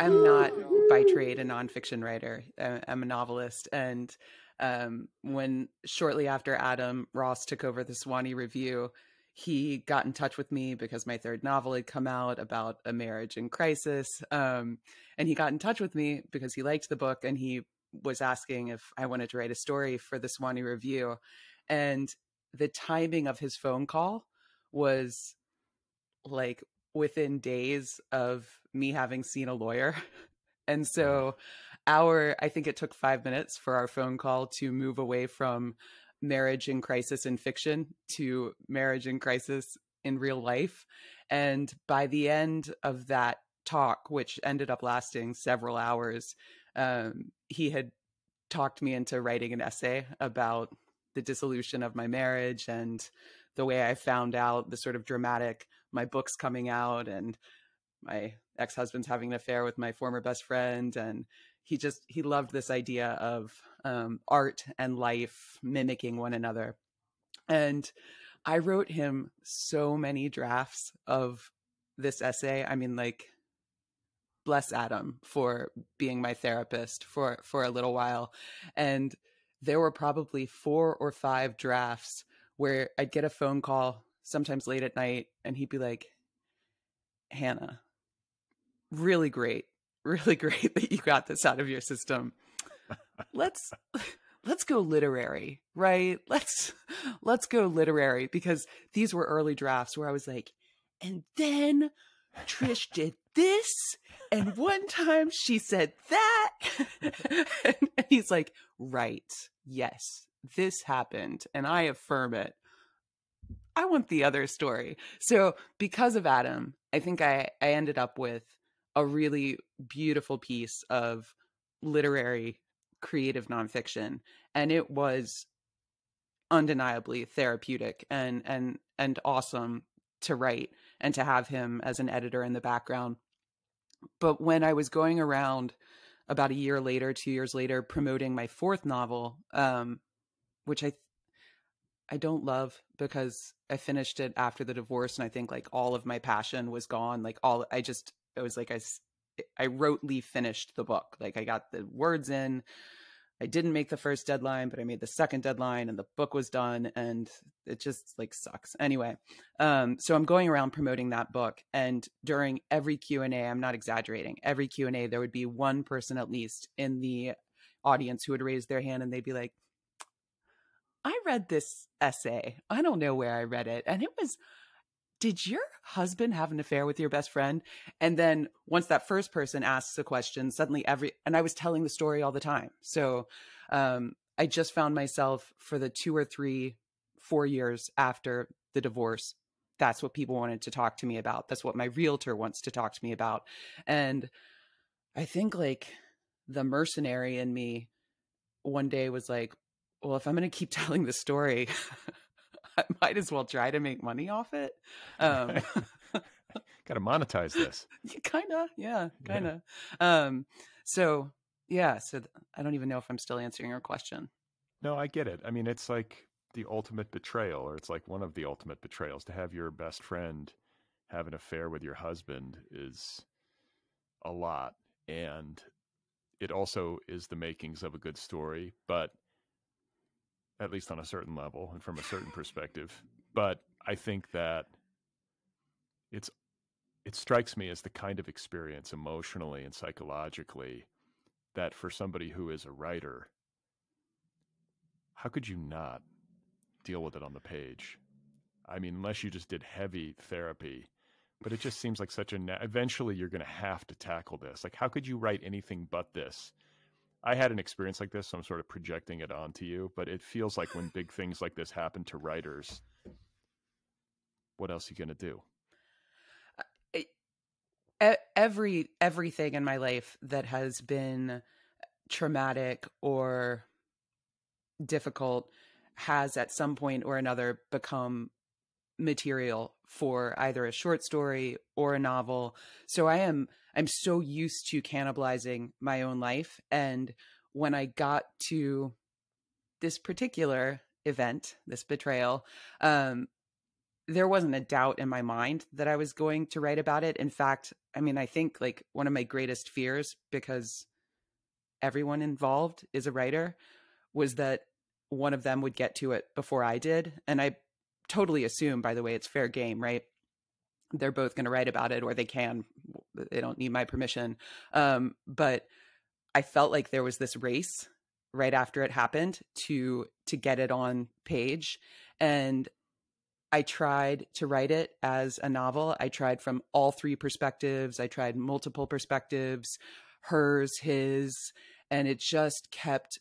I'm not by trade a nonfiction writer. I'm a novelist, and um, when shortly after Adam Ross took over the Sewanee Review, he got in touch with me because my third novel had come out about a marriage in crisis. Um, and he got in touch with me because he liked the book and he was asking if I wanted to write a story for the Sewanee Review. And the timing of his phone call was like within days of me having seen a lawyer. And so our I think it took 5 minutes for our phone call to move away from marriage in crisis in fiction to marriage in crisis in real life. And by the end of that talk, which ended up lasting several hours, um, he had talked me into writing an essay about the dissolution of my marriage and the way I found out the sort of dramatic my book's coming out and my ex-husband's having an affair with my former best friend and he just he loved this idea of um, art and life mimicking one another. And i wrote him so many drafts of this essay. I mean like bless adam for being my therapist for for a little while. And there were probably four or five drafts where I'd get a phone call sometimes late at night and he'd be like, Hannah, really great, really great that you got this out of your system. Let's let's go literary, right? Let's let's go literary because these were early drafts where I was like, and then Trish did this, and one time she said that. and he's like, right, yes, this happened and I affirm it. I want the other story. So because of Adam, I think I, I ended up with a really beautiful piece of literary creative nonfiction. And it was undeniably therapeutic and and and awesome to write and to have him as an editor in the background. But when I was going around about a year later, two years later, promoting my fourth novel, um, which I I don't love because I finished it after the divorce and I think like all of my passion was gone like all I just it was like I I wrotely finished the book like I got the words in I didn't make the first deadline but I made the second deadline and the book was done and it just like sucks anyway um so I'm going around promoting that book and during every Q&A I'm not exaggerating every Q&A there would be one person at least in the audience who would raise their hand and they'd be like I read this essay. I don't know where I read it. And it was, did your husband have an affair with your best friend? And then once that first person asks a question, suddenly every, and I was telling the story all the time. So um, I just found myself for the two or three, four years after the divorce. That's what people wanted to talk to me about. That's what my realtor wants to talk to me about. And I think like the mercenary in me one day was like, well, if I'm going to keep telling the story, I might as well try to make money off it. Um, Got to monetize this. kind of, yeah, kind of. Yeah. Um, so yeah, so th- I don't even know if I'm still answering your question. No, I get it. I mean, it's like the ultimate betrayal, or it's like one of the ultimate betrayals. To have your best friend have an affair with your husband is a lot, and it also is the makings of a good story, but at least on a certain level and from a certain perspective. But I think that it's it strikes me as the kind of experience emotionally and psychologically that for somebody who is a writer, how could you not deal with it on the page? I mean, unless you just did heavy therapy, but it just seems like such a. Na- Eventually, you're going to have to tackle this. Like, how could you write anything but this? I had an experience like this, so I'm sort of projecting it onto you. But it feels like when big things like this happen to writers, what else are you going to do? Uh, every everything in my life that has been traumatic or difficult has at some point or another become material for either a short story or a novel. So I am I'm so used to cannibalizing my own life and when I got to this particular event, this betrayal, um there wasn't a doubt in my mind that I was going to write about it. In fact, I mean, I think like one of my greatest fears, because everyone involved is a writer, was that one of them would get to it before I did. And I totally assume, by the way, it's fair game, right? They're both going to write about it, or they can. They don't need my permission. Um, but I felt like there was this race right after it happened to to get it on page, and I tried to write it as a novel. I tried from all three perspectives. I tried multiple perspectives, hers, his, and it just kept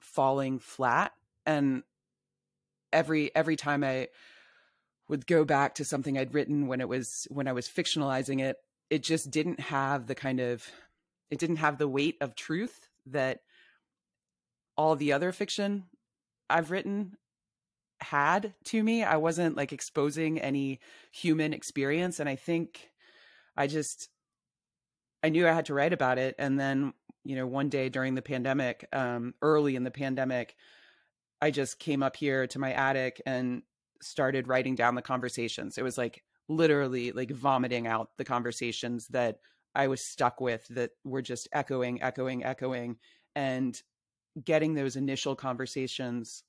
falling flat. And every every time I would go back to something I'd written when it was when I was fictionalizing it, it just didn't have the kind of it didn't have the weight of truth that all the other fiction I've written had to me. I wasn't like exposing any human experience and I think I just I knew I had to write about it and then, you know, one day during the pandemic, um early in the pandemic, I just came up here to my attic and started writing down the conversations. It was like literally like vomiting out the conversations that I was stuck with that were just echoing, echoing, echoing, and getting those initial conversations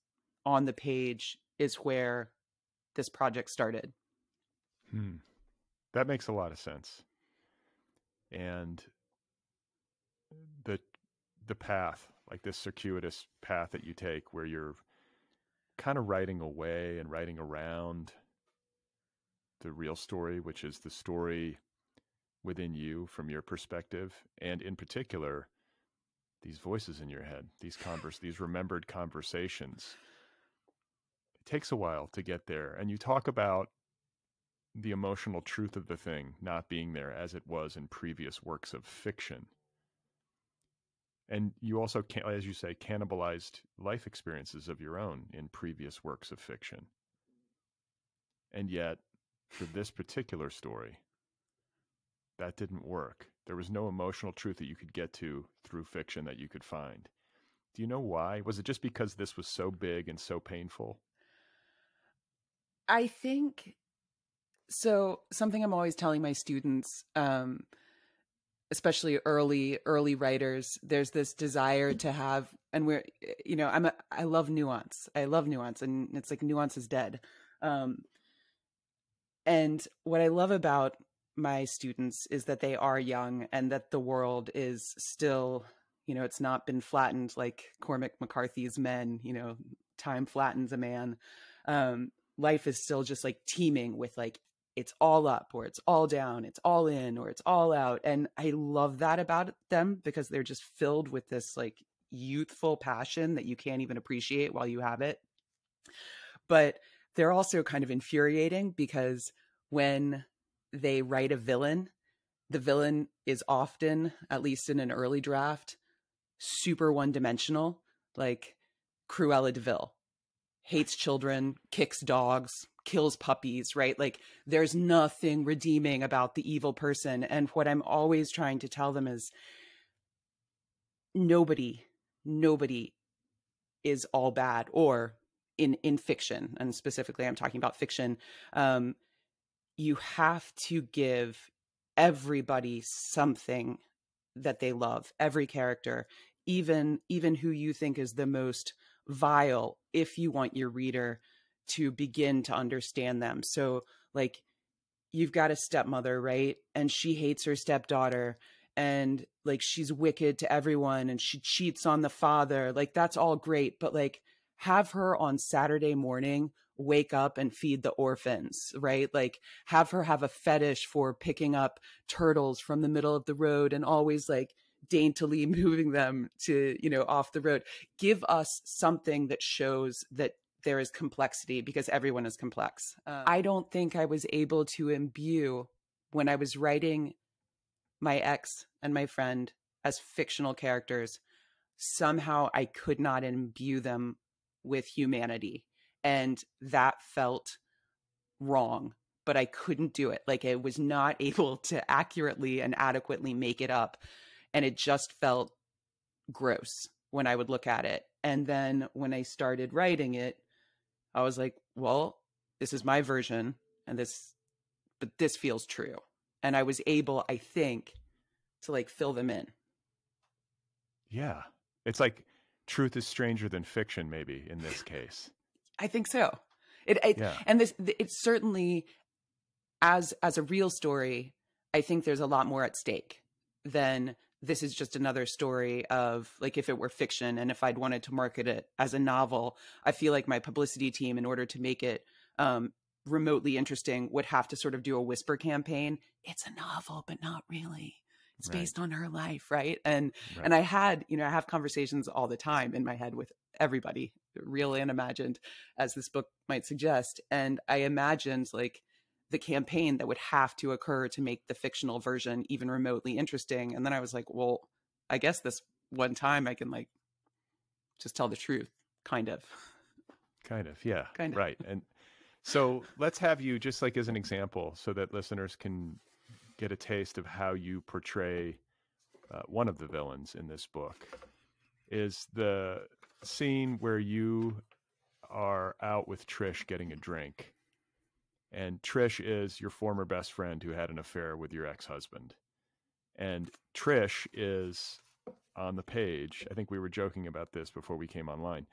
on the page is where this project started. Hmm. That makes a lot of sense. And the the path, like this circuitous path that you take where you're kind of writing away and writing around the real story, which is the story within you from your perspective, and in particular, these voices in your head, these converse, these remembered conversations. It takes a while to get there, and you talk about the emotional truth of the thing not being there as it was in previous works of fiction and you also can as you say cannibalized life experiences of your own in previous works of fiction and yet for this particular story that didn't work. There was no emotional truth that you could get to through fiction that you could find. Do you know why? Was it just because this was so big and so painful? I think so something i'm always telling my students um, especially early early writers there's this desire to have and we're you know i'm a i love nuance. I love nuance and it's like nuance is dead. Um and what i love about my students is that they are young and that the world is still you know it's not been flattened like cormac mccarthy's men you know time flattens a man um life is still just like teeming with like it's all up or it's all down, it's all in or it's all out. And I love that about them because they're just filled with this like youthful passion that you can't even appreciate while you have it. But they're also kind of infuriating because when they write a villain, the villain is often, at least in an early draft, super one dimensional, like Cruella de Vil hates children, kicks dogs, kills puppies, right? Like there's nothing redeeming about the evil person. And what I'm always trying to tell them is nobody, nobody is all bad or in in fiction and specifically i'm talking about fiction um you have to give everybody something that they love every character even even who you think is the most vile if you want your reader to begin to understand them. So, like, you've got a stepmother, right? And she hates her stepdaughter and like she's wicked to everyone and she cheats on the father. Like, that's all great. But like, have her on Saturday morning wake up and feed the orphans, right? Like, have her have a fetish for picking up turtles from the middle of the road and always like, daintily moving them to you know off the road give us something that shows that there is complexity because everyone is complex um, i don't think i was able to imbue when i was writing my ex and my friend as fictional characters somehow i could not imbue them with humanity and that felt wrong but i couldn't do it like i was not able to accurately and adequately make it up and it just felt gross when I would look at it. And then when I started writing it, I was like, well, this is my version. and this but this feels true and i was able i think to like fill them in yeah it's like truth is stranger than fiction maybe in this case i think so it, it yeah. and this it's certainly as as a real story i think there's a lot more at stake than this is just another story of like if it were fiction and if I'd wanted to market it as a novel, I feel like my publicity team, in order to make it um, remotely interesting, would have to sort of do a whisper campaign. It's a novel, but not really. It's right. based on her life, right? And right. and I had, you know, I have conversations all the time in my head with everybody, real and imagined, as this book might suggest. And I imagined like the campaign that would have to occur to make the fictional version even remotely interesting. And then I was like, well, I guess this one time I can like just tell the truth, kind of. Kind of, yeah. Kind of. Right. And so let's have you just like as an example so that listeners can get a taste of how you portray uh, one of the villains in this book is the scene where you are out with Trish getting a drink and Trish is your former best friend who had an affair with your ex husband. And Trish is on the page. I think we were joking about this before we came online.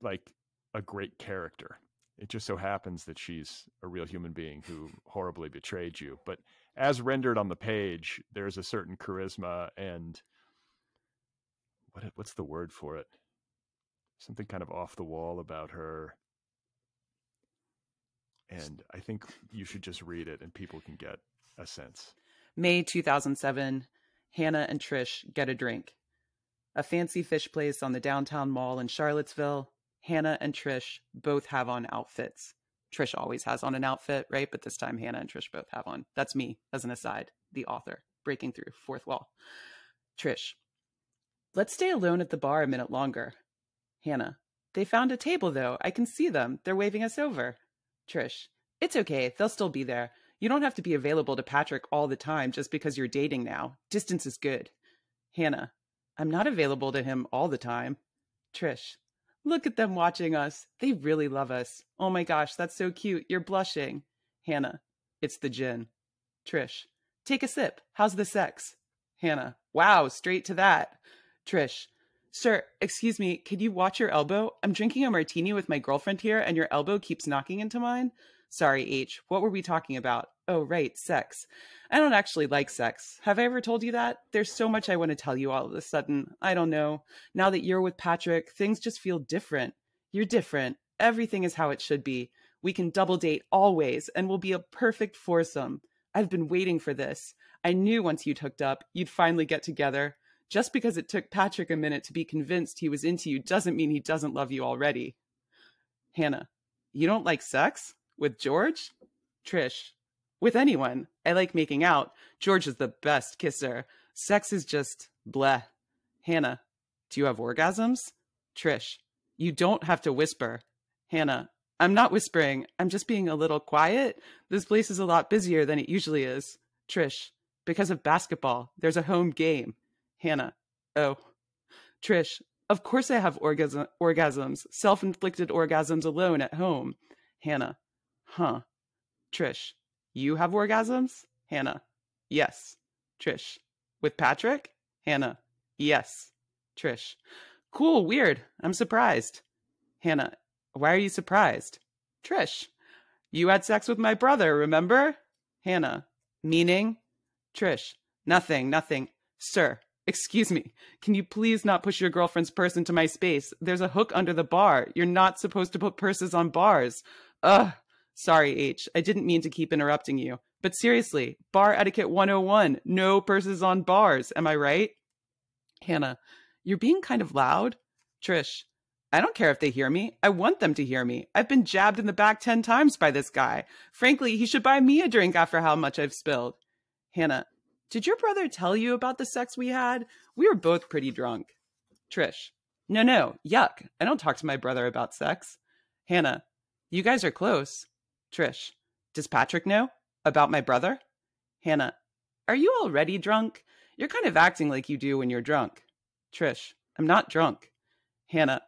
Like a great character. It just so happens that she's a real human being who horribly betrayed you. But as rendered on the page, there's a certain charisma and what what's the word for it? Something kind of off the wall about her and I think you should just read it and people can get a sense. May 2007, Hannah and Trish get a drink. A fancy fish place on the downtown mall in Charlottesville. Hannah and Trish both have on outfits. Trish always has on an outfit, right? But this time Hannah and Trish both have on. That's me, as an aside, the author, breaking through fourth wall. Trish, let's stay alone at the bar a minute longer. Hannah, they found a table though. I can see them. They're waving us over. Trish, it's okay. They'll still be there. You don't have to be available to Patrick all the time just because you're dating now. Distance is good. Hannah, I'm not available to him all the time. Trish, look at them watching us. They really love us. Oh my gosh, that's so cute. You're blushing. Hannah, it's the gin. Trish, take a sip. How's the sex? Hannah, wow, straight to that. Trish, Sir, excuse me, could you watch your elbow? I'm drinking a martini with my girlfriend here, and your elbow keeps knocking into mine. Sorry, H. What were we talking about? Oh, right, sex. I don't actually like sex. Have I ever told you that? There's so much I want to tell you all of a sudden. I don't know. Now that you're with Patrick, things just feel different. You're different. Everything is how it should be. We can double date always, and we'll be a perfect foursome. I've been waiting for this. I knew once you'd hooked up, you'd finally get together. Just because it took Patrick a minute to be convinced he was into you doesn't mean he doesn't love you already. Hannah, you don't like sex? With George? Trish, with anyone. I like making out. George is the best kisser. Sex is just bleh. Hannah, do you have orgasms? Trish, you don't have to whisper. Hannah, I'm not whispering. I'm just being a little quiet. This place is a lot busier than it usually is. Trish, because of basketball, there's a home game. Hannah. Oh. Trish. Of course I have orgasm- orgasms, self inflicted orgasms alone at home. Hannah. Huh. Trish. You have orgasms? Hannah. Yes. Trish. With Patrick? Hannah. Yes. Trish. Cool, weird. I'm surprised. Hannah. Why are you surprised? Trish. You had sex with my brother, remember? Hannah. Meaning? Trish. Nothing, nothing. Sir, Excuse me, can you please not push your girlfriend's purse into my space? There's a hook under the bar. You're not supposed to put purses on bars. Ugh. Sorry, H. I didn't mean to keep interrupting you. But seriously, bar etiquette 101 no purses on bars. Am I right? Hannah, you're being kind of loud. Trish, I don't care if they hear me. I want them to hear me. I've been jabbed in the back 10 times by this guy. Frankly, he should buy me a drink after how much I've spilled. Hannah, did your brother tell you about the sex we had? We were both pretty drunk. Trish. No, no. Yuck. I don't talk to my brother about sex. Hannah. You guys are close. Trish. Does Patrick know? About my brother? Hannah. Are you already drunk? You're kind of acting like you do when you're drunk. Trish. I'm not drunk. Hannah.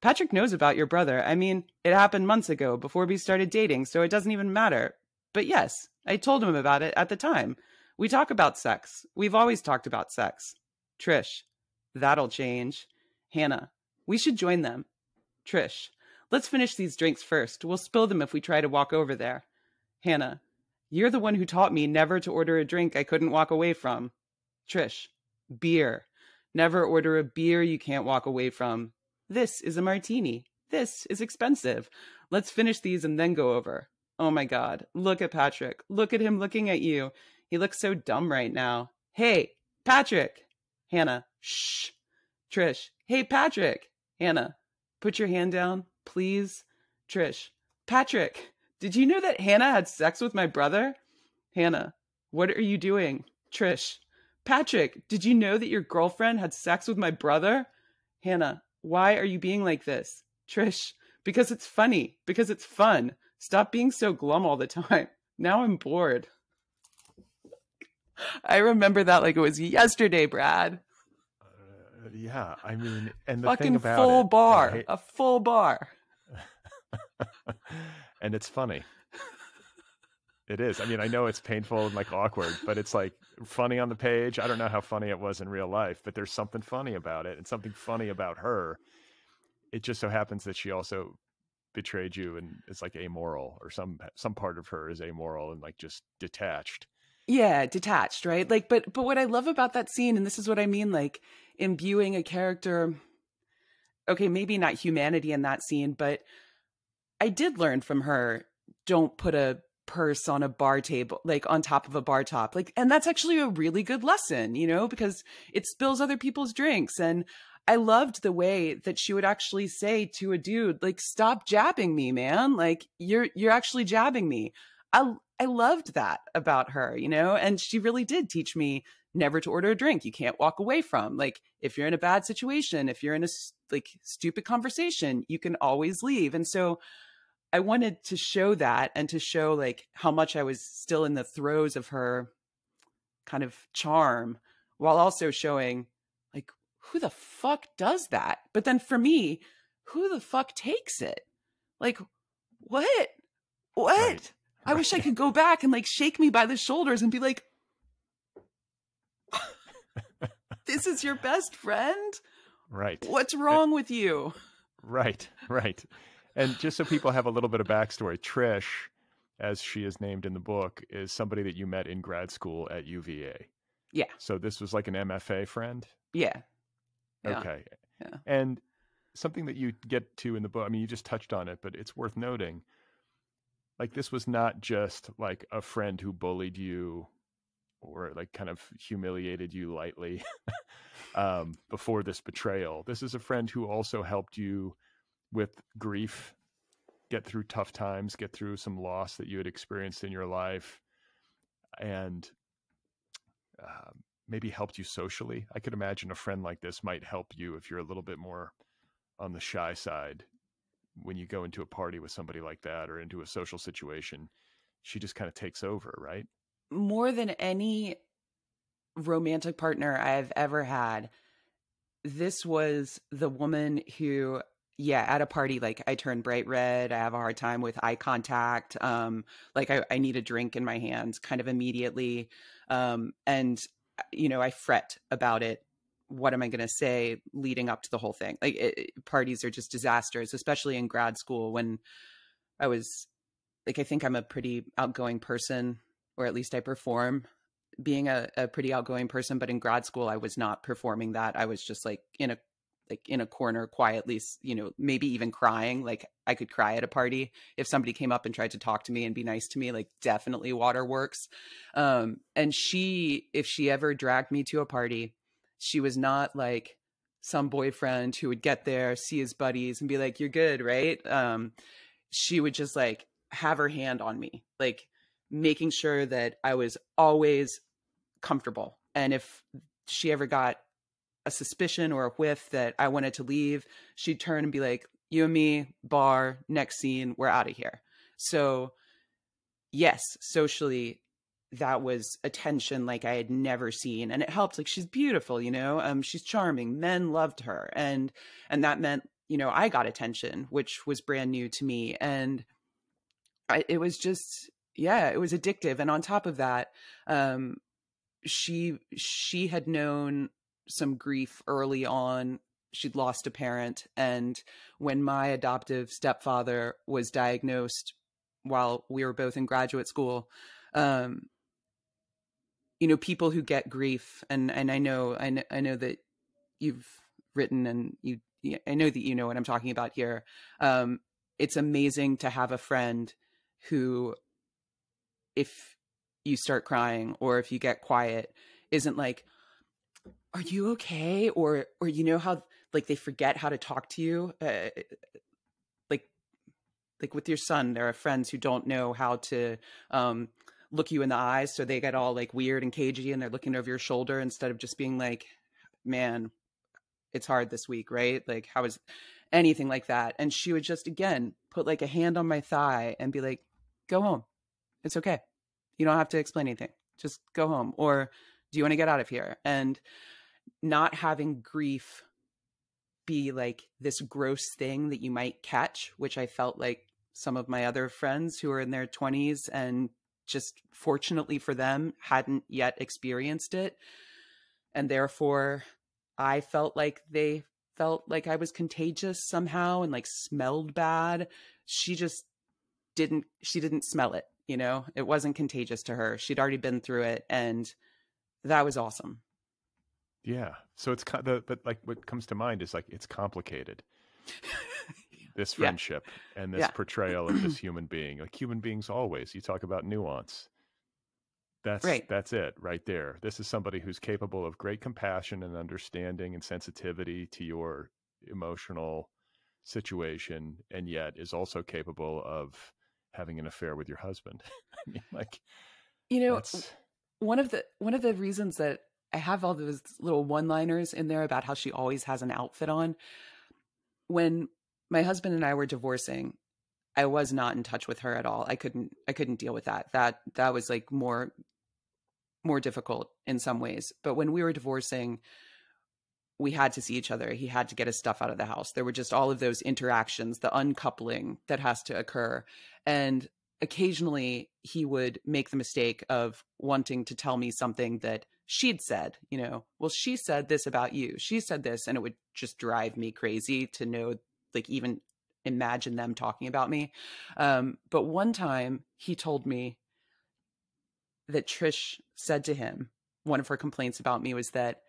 Patrick knows about your brother. I mean, it happened months ago before we started dating, so it doesn't even matter. But yes, I told him about it at the time. We talk about sex. We've always talked about sex. Trish, that'll change. Hannah, we should join them. Trish, let's finish these drinks first. We'll spill them if we try to walk over there. Hannah, you're the one who taught me never to order a drink I couldn't walk away from. Trish, beer. Never order a beer you can't walk away from. This is a martini. This is expensive. Let's finish these and then go over. Oh my God. Look at Patrick. Look at him looking at you. He looks so dumb right now. Hey, Patrick. Hannah, shh. Trish, hey, Patrick. Hannah, put your hand down, please. Trish, Patrick, did you know that Hannah had sex with my brother? Hannah, what are you doing? Trish, Patrick, did you know that your girlfriend had sex with my brother? Hannah, why are you being like this? Trish, because it's funny, because it's fun. Stop being so glum all the time. Now I'm bored. I remember that like it was yesterday, Brad. Uh, yeah, I mean, and the Fucking thing about full it, bar, hate- a full bar. and it's funny. It is. I mean, I know it's painful and like awkward, but it's like funny on the page. I don't know how funny it was in real life, but there's something funny about it and something funny about her. It just so happens that she also betrayed you and it's like amoral or some some part of her is amoral and like just detached. Yeah, detached, right? Like, but but what I love about that scene, and this is what I mean, like imbuing a character. Okay, maybe not humanity in that scene, but I did learn from her. Don't put a purse on a bar table, like on top of a bar top, like, and that's actually a really good lesson, you know, because it spills other people's drinks. And I loved the way that she would actually say to a dude, like, "Stop jabbing me, man! Like, you're you're actually jabbing me." I I loved that about her, you know, and she really did teach me never to order a drink you can't walk away from. Like if you're in a bad situation, if you're in a like stupid conversation, you can always leave. And so I wanted to show that and to show like how much I was still in the throes of her kind of charm while also showing like who the fuck does that? But then for me, who the fuck takes it? Like what? What? Right. I wish I could go back and like shake me by the shoulders and be like, this is your best friend? Right. What's wrong with you? Right, right. And just so people have a little bit of backstory, Trish, as she is named in the book, is somebody that you met in grad school at UVA. Yeah. So this was like an MFA friend. Yeah. Okay. Yeah. And something that you get to in the book, I mean, you just touched on it, but it's worth noting. Like, this was not just like a friend who bullied you or like kind of humiliated you lightly um, before this betrayal. This is a friend who also helped you with grief, get through tough times, get through some loss that you had experienced in your life, and uh, maybe helped you socially. I could imagine a friend like this might help you if you're a little bit more on the shy side when you go into a party with somebody like that or into a social situation. She just kind of takes over, right? More than any romantic partner I've ever had, this was the woman who yeah at a party like i turn bright red i have a hard time with eye contact um like i, I need a drink in my hands kind of immediately um and you know i fret about it. What am i going to say leading up to the whole thing? Like it- parties are just disasters especially in grad school when i was like i think i'm a pretty outgoing person or at least i perform. Being a, a pretty outgoing person but in grad school i was not performing that. I was just like in a like in a corner quietly you know maybe even crying like i could cry at a party. If somebody came up and tried to talk to me and be nice to me like definitely waterworks um and she if she ever dragged me to a party she was not like some boyfriend who would get there see his buddies and be like you're good right? Um she would just like have her hand on me like making sure that i was always comfortable. And if she ever got a suspicion or a whiff that I wanted to leave, she'd turn and be like, "You and me, bar, next scene, we're out of here." So, yes, socially, that was attention like I had never seen, and it helped. Like she's beautiful, you know, um, she's charming. Men loved her, and and that meant you know, I got attention, which was brand new to me. And I, it was just, yeah, it was addictive. And on top of that, um, she she had known some grief early on she'd lost a parent and when my adoptive stepfather was diagnosed while we were both in graduate school um you know people who get grief and and I know I know, I know that you've written and you I know that you know what I'm talking about here um it's amazing to have a friend who if you start crying or if you get quiet isn't like are you okay? Or or you know how like they forget how to talk to you? Uh, like like with your son there are friends who don't know how to um look you in the eyes so they get all like weird and cagey and they're looking over your shoulder instead of just being like man it's hard this week right? Like how is anything like that? And she would just again put like a hand on my thigh and be like go home. It's okay. You don't have to explain anything. Just go home. Or do you want to get out of here? And not having grief be like this gross thing that you might catch, which I felt like some of my other friends who are in their 20s and just fortunately for them hadn't yet experienced it. And therefore, I felt like they felt like I was contagious somehow and like smelled bad. She just didn't she didn't smell it, you know? It wasn't contagious to her. She'd already been through it and that was awesome. Yeah. So it's kind the but like what comes to mind is like it's complicated. this friendship yeah. and this yeah. portrayal of this human being. Like human beings always. You talk about nuance. That's right. that's it right there. This is somebody who's capable of great compassion and understanding and sensitivity to your emotional situation and yet is also capable of having an affair with your husband. I mean like you know one of the one of the reasons that I have all those little one-liners in there about how she always has an outfit on. When my husband and I were divorcing, I was not in touch with her at all. I couldn't I couldn't deal with that. That that was like more more difficult in some ways. But when we were divorcing, we had to see each other. He had to get his stuff out of the house. There were just all of those interactions, the uncoupling that has to occur. And occasionally he would make the mistake of wanting to tell me something that she'd said, you know, well, she said this about you. She said this. And it would just drive me crazy to know, like, even imagine them talking about me. Um, but one time he told me that Trish said to him, one of her complaints about me was that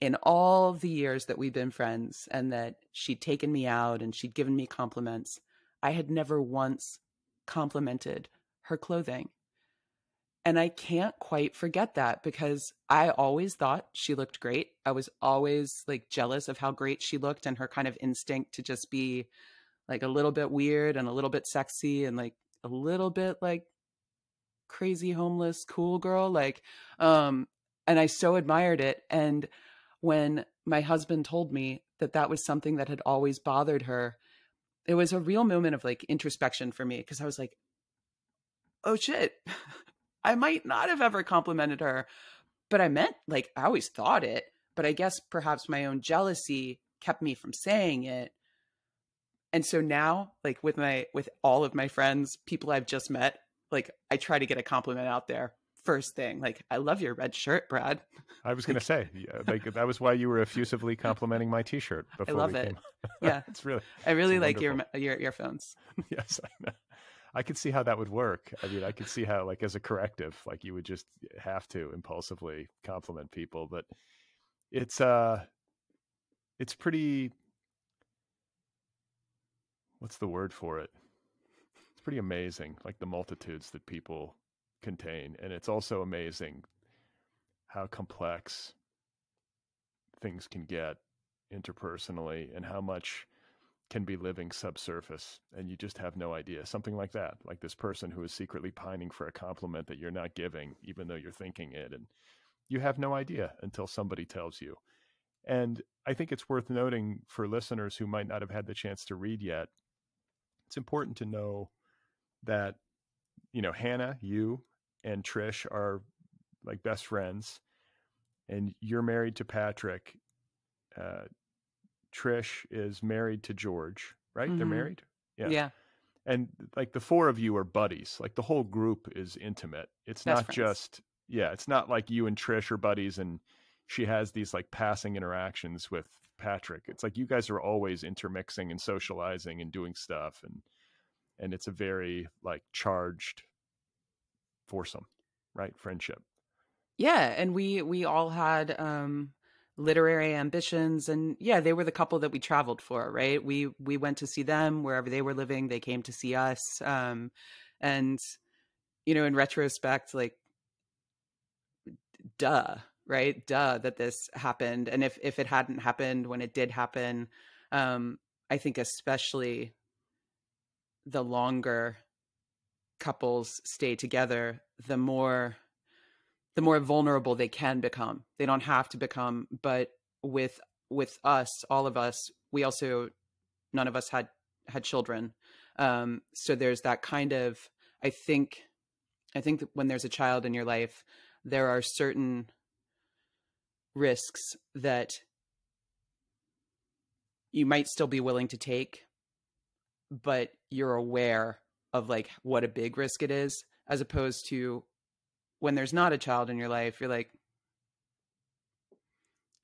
in all the years that we've been friends and that she'd taken me out and she'd given me compliments, I had never once complimented her clothing. And I can't quite forget that because I always thought she looked great. I was always like jealous of how great she looked and her kind of instinct to just be like a little bit weird and a little bit sexy and like a little bit like crazy homeless cool girl like um and I so admired it and when my husband told me that that was something that had always bothered her it was a real moment of like introspection for me because I was like, oh shit, I might not have ever complimented her, but I meant like I always thought it, but I guess perhaps my own jealousy kept me from saying it. And so now, like with my with all of my friends, people I've just met, like I try to get a compliment out there first thing. Like, I love your red shirt, Brad. I was going to say, like, that was why you were effusively complimenting my T-shirt before. I love it. yeah, it's really. I really like your your earphones. yes, I know. I could see how that would work. I mean, I could see how, like, as a corrective, like you would just have to impulsively compliment people, but it's uh, it's pretty. What's the word for it? It's pretty amazing, like the multitudes that people contain. And it's also amazing how complex things can get interpersonally and how much can be living subsurface and you just have no idea. Something like that, like this person who is secretly pining for a compliment that you're not giving, even though you're thinking it. And you have no idea until somebody tells you. And I think it's worth noting for listeners who might not have had the chance to read yet, it's important to know that, you know, Hannah, you, and Trish are like best friends, and you're married to Patrick. Uh, Trish is married to George, right? Mm-hmm. They're married. Yeah. Yeah. And like the four of you are buddies. Like the whole group is intimate. It's Best not friends. just yeah, it's not like you and Trish are buddies and she has these like passing interactions with Patrick. It's like you guys are always intermixing and socializing and doing stuff and and it's a very like charged foursome, right? Friendship. Yeah, and we we all had um literary ambitions and yeah they were the couple that we traveled for right? We we went to see them wherever they were living they came to see us um and you know in retrospect like duh right? Duh that this happened and if if it hadn't happened when it did happen um i think especially the longer couples stay together the more the more vulnerable they can become. They don't have to become but with with us all of us we also none of us had had children. Um so there's that kind of i think i think that when there's a child in your life there are certain risks that you might still be willing to take but you're aware of like what a big risk it is as opposed to when there's not a child in your life you're like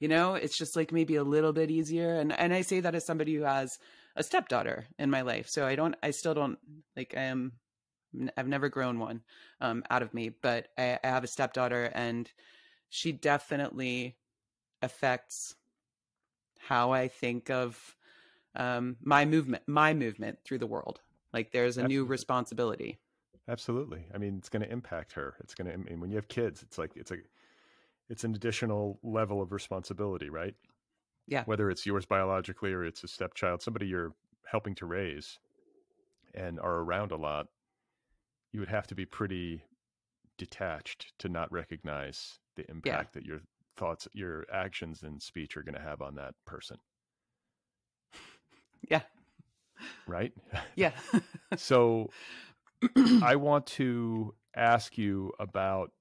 you know it's just like maybe a little bit easier and and i say that as somebody who has a stepdaughter in my life so i don't i still don't like i am i've never grown one um, out of me but I, I have a stepdaughter and she definitely affects how I think of um, my movement, my movement through the world. Like there's a Absolutely. new responsibility. Absolutely. I mean, it's going to impact her. It's going to. I mean, when you have kids, it's like it's a, it's an additional level of responsibility, right? Yeah. Whether it's yours biologically or it's a stepchild, somebody you're helping to raise, and are around a lot, you would have to be pretty detached to not recognize the impact yeah. that your thoughts, your actions and speech are going to have on that person. Yeah. Right? Yeah. so I want to ask you about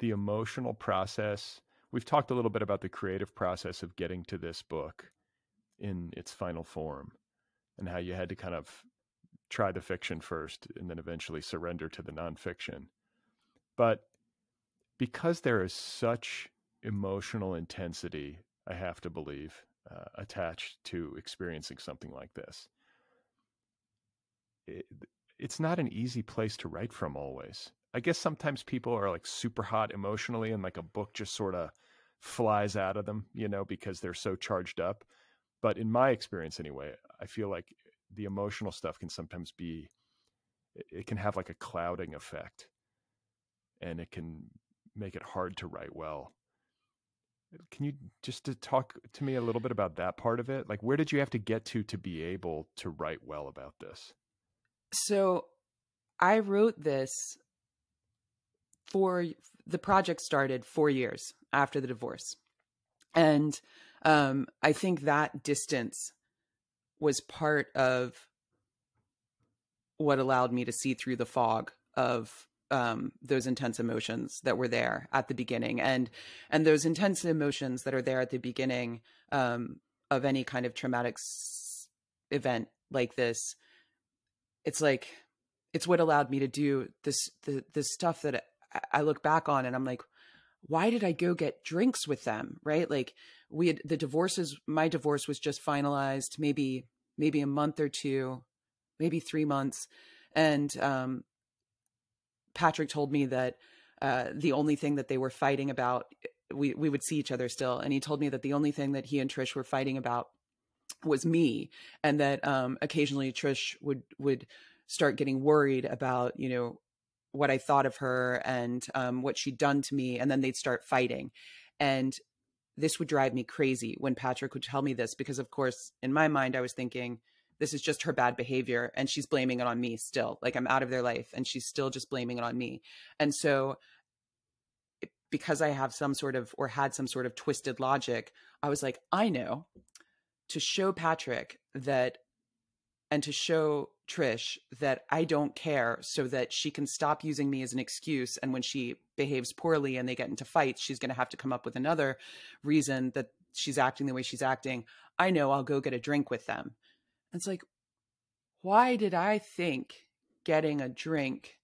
the emotional process. We've talked a little bit about the creative process of getting to this book in its final form and how you had to kind of try the fiction first and then eventually surrender to the nonfiction. But because there is such emotional intensity, I have to believe, uh, attached to experiencing something like this. It, it's not an easy place to write from always. I guess sometimes people are like super hot emotionally and like a book just sort of flies out of them, you know, because they're so charged up. But in my experience anyway, I feel like the emotional stuff can sometimes be it can have like a clouding effect and it can make it hard to write well. Can you just to talk to me a little bit about that part of it? Like, where did you have to get to to be able to write well about this? So, I wrote this for the project started four years after the divorce, and um, I think that distance was part of what allowed me to see through the fog of um, those intense emotions that were there at the beginning, and and those intense emotions that are there at the beginning um, of any kind of traumatic event like this. It's like it's what allowed me to do this the the stuff that I look back on, and I'm like, why did I go get drinks with them? Right, like we had the divorces. My divorce was just finalized, maybe maybe a month or two, maybe three months, and um, Patrick told me that uh, the only thing that they were fighting about, we we would see each other still, and he told me that the only thing that he and Trish were fighting about was me, and that um, occasionally Trish would would start getting worried about you know what I thought of her and um, what she'd done to me, and then they'd start fighting, and this would drive me crazy when Patrick would tell me this because, of course, in my mind, I was thinking this is just her bad behavior and she's blaming it on me still. Like i'm out of their life and she's still just blaming it on me. And so because i have some sort of or had some sort of twisted logic i was like i know to show patrick that and to show Trish that I don't care so that she can stop using me as an excuse. And when she behaves poorly and they get into fights, she's going to have to come up with another reason that she's acting the way she's acting. I know I'll go get a drink with them. And it's like, why did I think getting a drink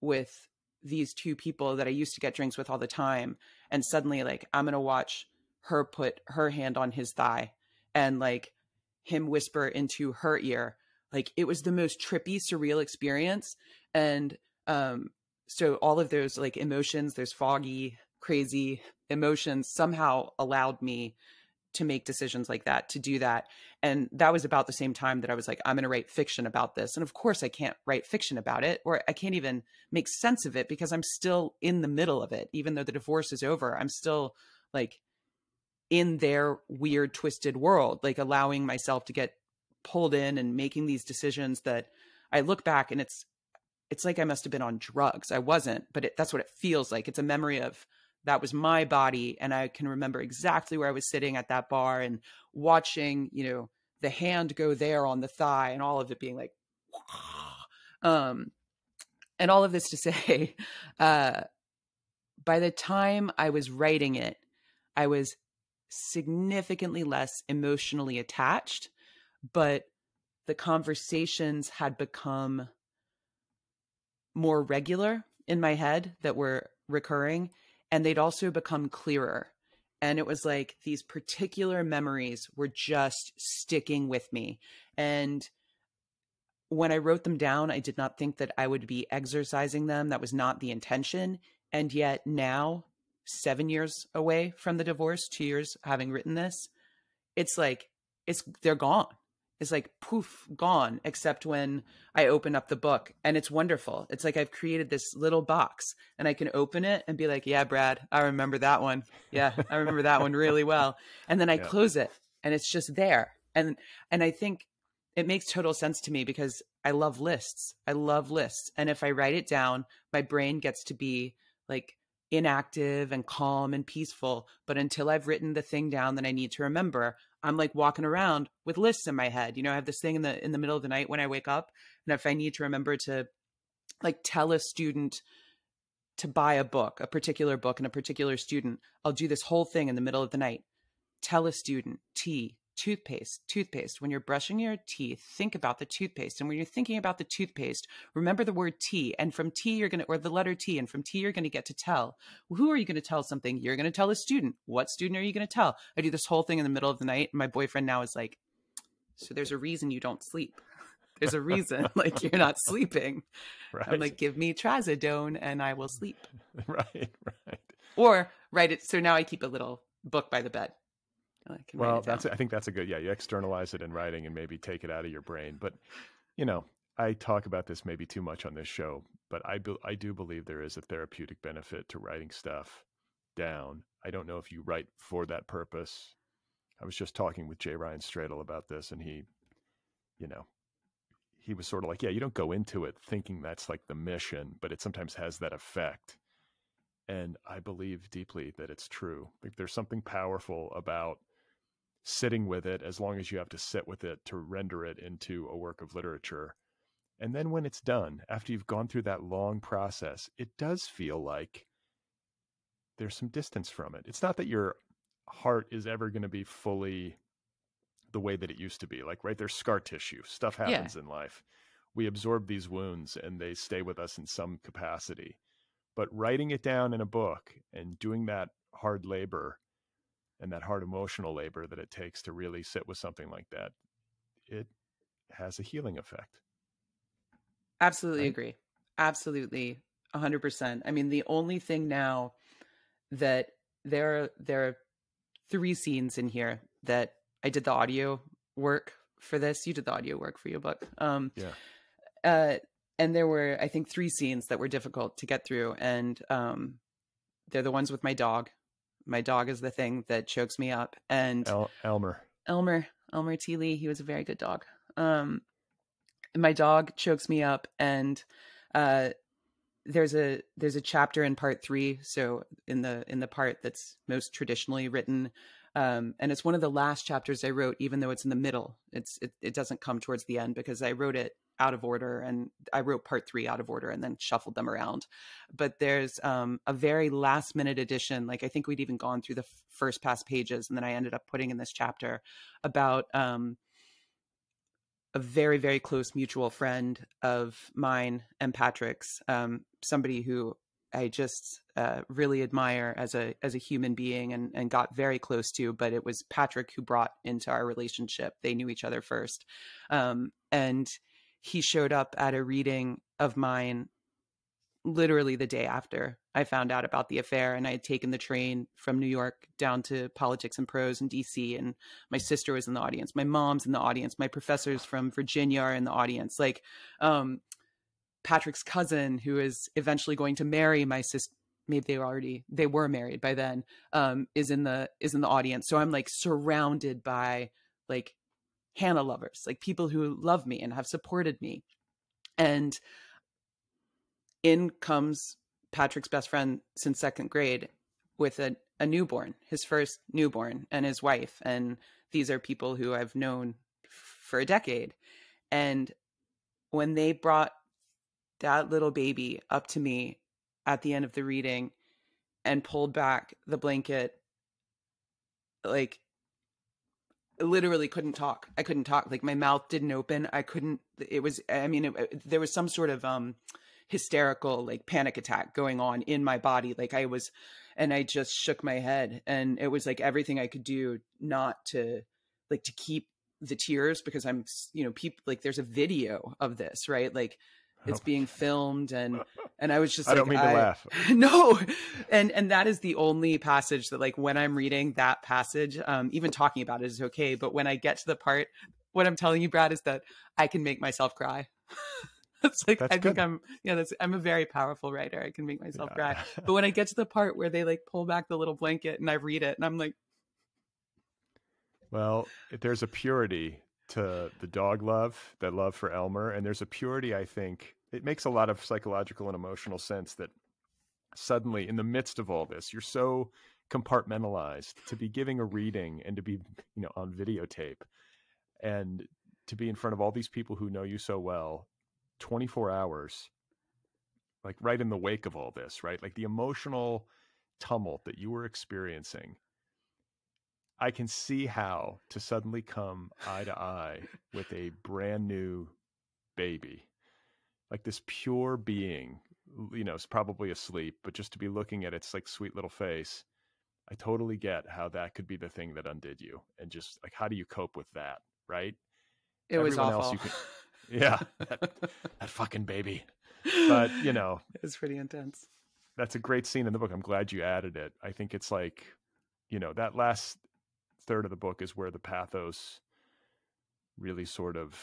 with these two people that I used to get drinks with all the time and suddenly like I'm going to watch her put her hand on his thigh and like him whisper into her ear like it was the most trippy surreal experience and um so all of those like emotions those foggy crazy emotions somehow allowed me to make decisions like that to do that and that was about the same time that i was like i'm going to write fiction about this and of course i can't write fiction about it or i can't even make sense of it because i'm still in the middle of it even though the divorce is over i'm still like in their weird twisted world like allowing myself to get pulled in and making these decisions that i look back and it's it's like i must have been on drugs. I wasn't but it, that's what it feels like. It's a memory of that was my body and i can remember exactly where i was sitting at that bar and watching you know the hand go there on the thigh and all of it being like um and all of this to say uh by the time i was writing it i was significantly less emotionally attached but the conversations had become more regular in my head that were recurring and they'd also become clearer. And it was like these particular memories were just sticking with me. And when I wrote them down, I did not think that I would be exorcising them. That was not the intention. And yet now, seven years away from the divorce, two years having written this, it's like it's they're gone. It's like poof gone except when i open up the book and it's wonderful. It's like i've created this little box and i can open it and be like yeah brad i remember that one. Yeah i remember that one really well. And then i yeah. close it and it's just there. And and i think it makes total sense to me because i love lists. I love lists. And if i write it down my brain gets to be like inactive and calm and peaceful but until i've written the thing down that i need to remember I'm like walking around with lists in my head. You know, I have this thing in the in the middle of the night when I wake up, and if I need to remember to like tell a student to buy a book, a particular book and a particular student, I'll do this whole thing in the middle of the night. Tell a student T toothpaste, toothpaste. When you're brushing your teeth, think about the toothpaste. And when you're thinking about the toothpaste, remember the word T. And from T, you're going to, or the letter T, and from T, you're going to get to tell. Who are you going to tell something? You're going to tell a student. What student are you going to tell? I do this whole thing in the middle of the night. And my boyfriend now is like, so there's a reason you don't sleep. There's a reason, like you're not sleeping. Right. I'm like, give me trazodone and I will sleep. Right, right. Or write it. So now I keep a little book by the bed well, that's I think that's a good yeah. You externalize it in writing and maybe take it out of your brain. But you know, I talk about this maybe too much on this show, but I be, I do believe there is a therapeutic benefit to writing stuff down. I don't know if you write for that purpose. I was just talking with J. Ryan Stradal about this, and he, you know, he was sort of like, yeah, you don't go into it thinking that's like the mission, but it sometimes has that effect. And I believe deeply that it's true. Like there's something powerful about sitting with it as long as you have to sit with it to render it into a work of literature. And then when it's done, after you've gone through that long process, it does feel like there's some distance from it. It's not that your heart is ever going to be fully the way that it used to be. Like, right, there's scar tissue, stuff happens yeah. in life. We absorb these wounds and they stay with us in some capacity. But writing it down in a book and doing that hard labor and that hard emotional labor that it takes to really sit with something like that, it has a healing effect. Absolutely right? agree. Absolutely. 100%. I mean, the only thing now that there are, there are three scenes in here that I did the audio work for this. You did the audio work for your book. Um yeah. Uh and there were I think three scenes that were difficult to get through and um they're the ones with my dog my dog is the thing that chokes me up. And El- Elmer, Elmer, Elmer T. Lee, he was a very good dog. Um, my dog chokes me up, and uh, there's a there's a chapter in part three. So in the in the part that's most traditionally written, um, and it's one of the last chapters I wrote, even though it's in the middle. It's it, it doesn't come towards the end because I wrote it out of order and I wrote part three out of order and then shuffled them around. But there's um, a very last minute addition. Like I think we'd even gone through the f- first past pages and then I ended up putting in this chapter about um, a very, very close mutual friend of mine and Patrick's, um, somebody who I just uh, really admire as a as a human being and and got very close to. But it was Patrick who brought into our relationship. They knew each other first, um, and he showed up at a reading of mine literally the day after I found out about the affair and I had taken the train from New York down to politics and prose in DC and my sister was in the audience my mom's in the audience my professors from Virginia are in the audience like um Patrick's cousin, who is eventually going to marry my sister. Maybe they were already they were married by then. Um, is in the is in the audience. So I'm like surrounded by like Hannah lovers, like people who love me and have supported me. And in comes Patrick's best friend since second grade with a, a newborn, his first newborn, and his wife. And these are people who I've known for a decade. And when they brought that little baby up to me at the end of the reading and pulled back the blanket like literally couldn't talk. I couldn't talk. Like my mouth didn't open. I couldn't it was i mean it, there was some sort of um hysterical like panic attack going on in my body. Like i was and i just shook my head. And it was like everything i could do not to like to keep the tears because i'm you know people like there's a video of this right? Like it's being filmed and and i was just i like, don't mean to laugh. No. And and that is the only passage that like when i'm reading that passage um even talking about it is okay but when i get to the part what i'm telling you brad is that i can make myself cry. It's like That's i think i'm yeah that's i'm a very powerful writer. I can make myself Yeah. cry but when i get to the part where they like pull back the little blanket and i read it and i'm like Well, there's a purity to the dog love, that love for Elmer, and there's a purity. I think it makes a lot of psychological and emotional sense that suddenly, in the midst of all this, you're so compartmentalized to be giving a reading and to be, you know, on videotape, and to be in front of all these people who know you so well, 24 hours, like right in the wake of all this, right? Like the emotional tumult that you were experiencing I can see how to suddenly come eye to eye with a brand new baby, like this pure being, you know, is probably asleep, but just to be looking at its like sweet little face, I totally get how that could be the thing that undid you, and just like how do you cope with that, right? it was awful can- Yeah, that, that fucking baby. But you know, it was pretty intense that's a great scene in the book. I'm glad you added it. I think it's like, you know, that last third of the book is where the pathos really sort of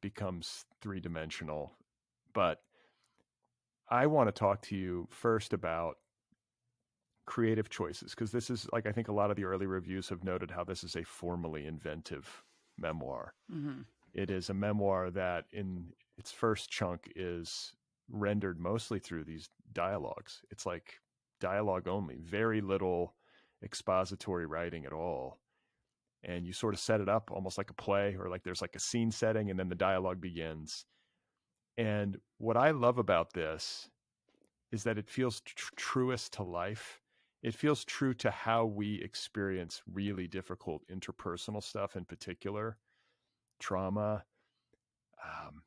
becomes three dimensional. But I want to talk to you first about creative choices because this is like I think a lot of the early reviews have noted how this is a formally inventive memoir. hmm It is a memoir that in its first chunk is rendered mostly through these dialogues. It's like dialogue only, very little expository writing at all. And you sort of set it up almost like a play or like there's like a scene setting and then the dialogue begins. And what I love about this is that it feels tr- truest to life. It feels true to how we experience really difficult interpersonal stuff in particular, trauma, um,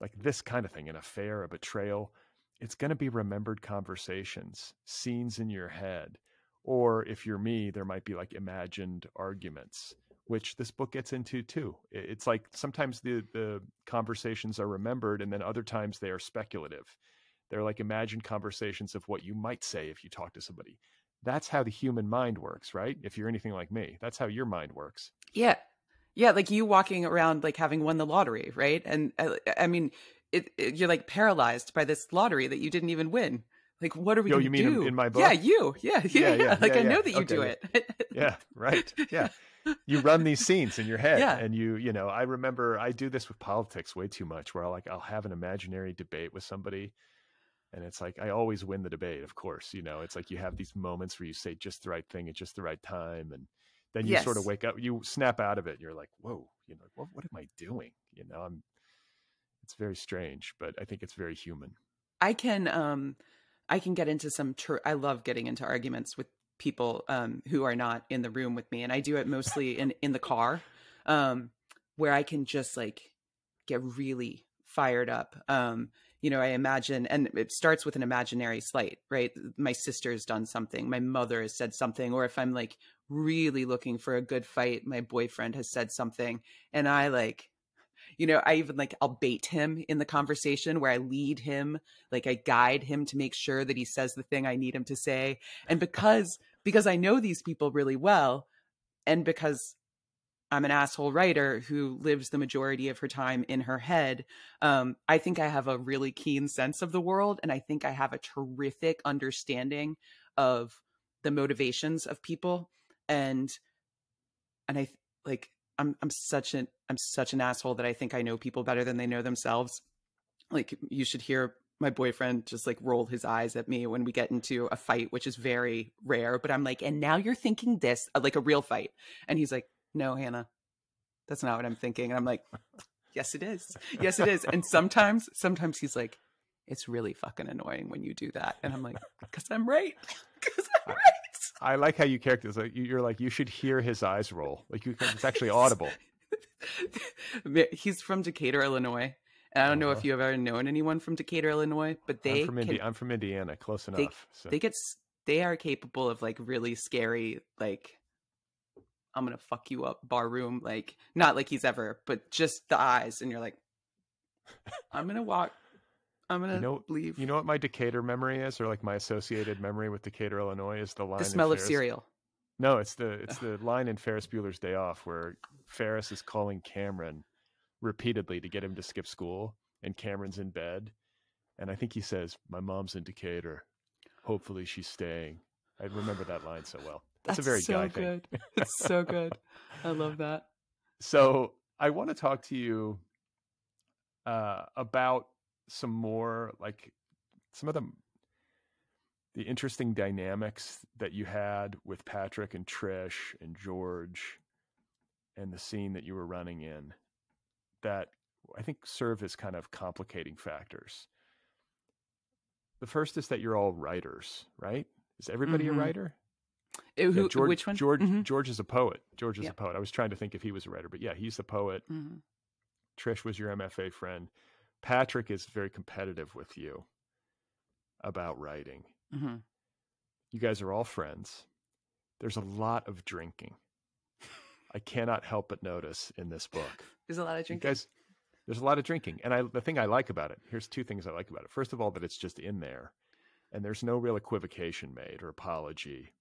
like this kind of thing, an affair, a betrayal. It's going to be remembered conversations, scenes in your head. Or if you're me, there might be like imagined arguments, which this book gets into too. It's like sometimes the, the conversations are remembered and then other times they are speculative. They're like imagined conversations of what you might say if you talk to somebody. That's how the human mind works, right? If you're anything like me, that's how your mind works. Yeah. Yeah, like you walking around like having won the lottery, right? And uh, I, I mean, it, it- you're like paralyzed by this lottery that you didn't even win. Like, what are we going you to mean in- do? in my Yeah, book? you. Yeah, yeah, Yeah, yeah. yeah, Like yeah, I know yeah. that you Okay, do it. yeah right yeah you run these scenes in your head Yeah. and you you know i remember i do this with politics way too much where i'll like i'll have an imaginary debate with somebody and it's like i always win the debate of course you know it's like you have these moments where you say just the right thing at just the right time and then you sort of wake up you snap out of it and you're like whoa you know what, what am i doing you know i'm it's very strange, but I think it's very human. I can um I can get into some I love getting into arguments with people um who are not in the room with me and I do it mostly in in the car um where I can just like get really fired up. Um you know, I imagine, and it starts with an imaginary slight, right? My sister's done something, my mother has said something, or if I'm like really looking for a good fight, my boyfriend has said something, and I like, you know, I even like I'll bait him in the conversation where I lead him, like I guide him to make sure that he says the thing I need him to say, and because because I know these people really well, and because I'm an asshole writer who lives the majority of her time in her head. Um, I think I have a really keen sense of the world, and I think I have a terrific understanding of the motivations of people. And and I like I'm I'm such an I'm such an asshole that I think I know people better than they know themselves. Like you should hear my boyfriend just like roll his eyes at me when we get into a fight, which is very rare. But I'm like, and now you're thinking this uh, like a real fight, and he's like, no, Hannah, that's not what I'm thinking. And I'm like, yes, it is. Yes, it is. And sometimes, sometimes he's like, it's really fucking annoying when you do that. And I'm like, because I'm right. Because I'm right. I like how you characterize like you're like you should hear his eyes roll. Like you, it's actually audible. He's from Decatur, Illinois. And I don't know if uh-huh. you've ever known anyone from Decatur, Illinois, but they I'm from, Indi- I'm from Indiana, close enough. They, so. they get they are capable of like really scary like I'm gonna fuck you up bar room. Like not like he's ever, but just the eyes, and you're like, I'm gonna walk. I'm gonna you know, leave. You know what my Decatur memory is, or like my associated memory with Decatur, Illinois, is the line. The smell of Ferris... cereal. No, it's the it's the line in Ferris Bueller's Day Off where Ferris is calling Cameron repeatedly to get him to skip school, and Cameron's in bed, and I think he says, "My mom's in Decatur. Hopefully, she's staying." I remember that line so well. That's, a very so good. Thing. it's so good. I love that. So I want to talk to you uh, about some more like some of the the interesting dynamics that you had with Patrick and Trish and George and the scene that you were running in that I think serve as kind of complicating factors. The first is that you're all writers, right? Is everybody mm-hmm. a writer? Who, yeah, George, which one? George mm-hmm. George is a poet. George is yeah. a poet. I was trying to think if he was a writer, but yeah, he's the poet. Mm-hmm. Trish was your MFA friend. Patrick is very competitive with you about writing. Mm-hmm. You guys are all friends. There's a lot of drinking. I cannot help but notice in this book. There's a lot of drinking. You guys, there's a lot of drinking, and I the thing I like about it. Here's two things I like about it. First of all, that it's just in there, and there's no real equivocation made or apology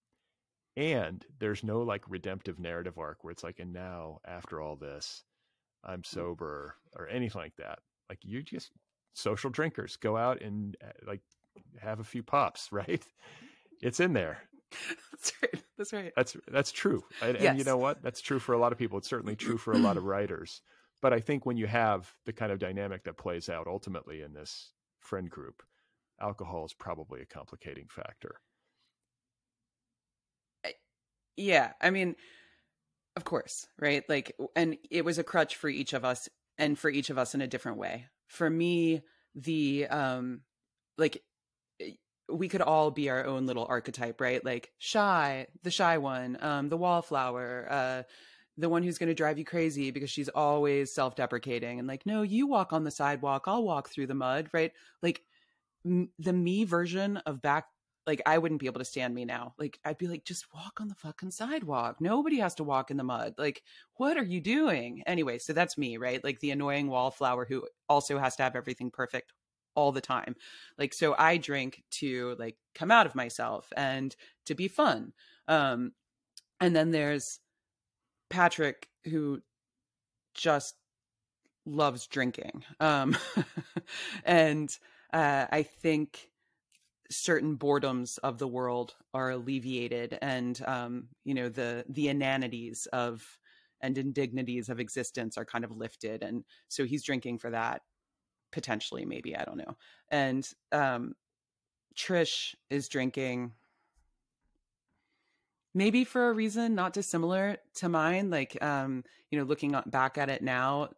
and there's no like redemptive narrative arc where it's like and now after all this i'm mm. sober or anything like that like you just social drinkers. Go out and uh, like have a few pops right? It's in there. That's right. That's right. That's that's true. And, yes. and you know what? That's true for a lot of people. It's certainly true for a lot of writers. But i think when you have the kind of dynamic that plays out ultimately in this friend group alcohol is probably a complicating factor. Yeah, I mean, of course, right? Like, and it was a crutch for each of us, and for each of us in a different way. For me, the um, like we could all be our own little archetype, right? Like shy, the shy one, um, the wallflower, uh, the one who's going to drive you crazy because she's always self-deprecating and like, no, you walk on the sidewalk, I'll walk through the mud, right? Like the me version of back like I wouldn't be able to stand me now. Like I'd be like, just walk on the fucking sidewalk. Nobody has to walk in the mud. Like, what are you doing? Anyway, so that's me, right? Like the annoying wallflower who also has to have everything perfect all the time. Like so I drink to like come out of myself and to be fun. Um and then there's Patrick who just loves drinking. Um and uh I think certain boredoms of the world are alleviated and um, you know the the inanities of and indignities of existence are kind of lifted. And so he's drinking for that potentially maybe i don't know. And um, trish is drinking maybe for a reason not dissimilar to mine like um, you know looking back at it now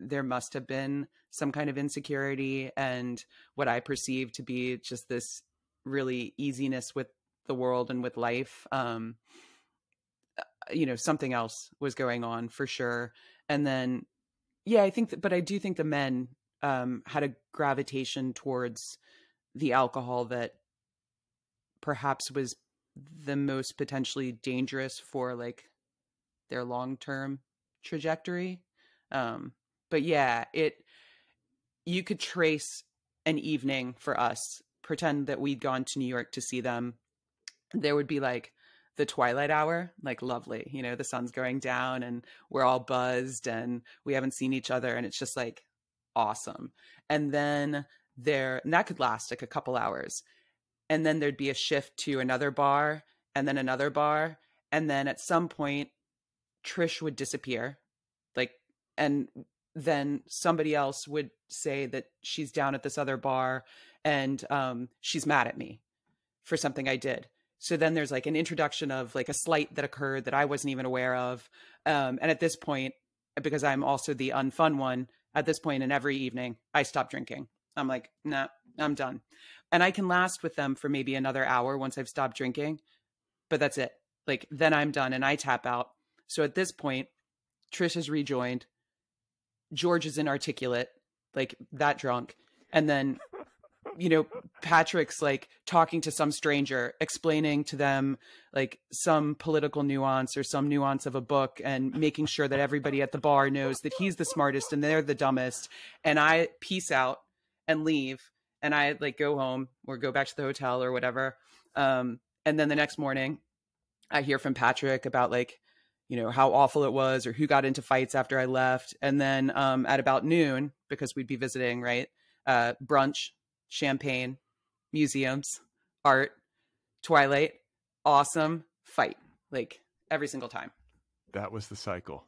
there must have been some kind of insecurity and what I perceive to be just this really easiness with the world and with life. Um, uh, you know, something else was going on for sure. And then, yeah, I think, that, but I do think the men um, had a gravitation towards the alcohol that perhaps was the most potentially dangerous for like their long term trajectory. Um, but yeah, it you could trace an evening for us, pretend that we'd gone to New York to see them. There would be like the twilight hour, like lovely, you know, the sun's going down and we're all buzzed and we haven't seen each other and it's just like awesome. And then there, and that could last like a couple hours. And then there'd be a shift to another bar and then another bar. And then at some point, Trish would disappear. Like, and then somebody else would say that she's down at this other bar and um, she's mad at me for something I did. So then there's like an introduction of like a slight that occurred that I wasn't even aware of. Um, and at this point, because I'm also the unfun one, at this point in every evening, I stop drinking. I'm like, nah, I'm done. And I can last with them for maybe another hour once I've stopped drinking, but that's it. Like, then I'm done and I tap out. So at this point, Trish has rejoined. George is inarticulate, like that drunk. And then, you know, Patrick's like talking to some stranger, explaining to them like some political nuance or some nuance of a book and making sure that everybody at the bar knows that he's the smartest and they're the dumbest. And I peace out and leave. And I like go home or go back to the hotel or whatever. Um, and then the next morning, I hear from Patrick about like, you know how awful it was or who got into fights after i left. And then um, at about noon because we'd be visiting right uh, brunch champagne museums art twilight awesome fight like every single time. That was the cycle.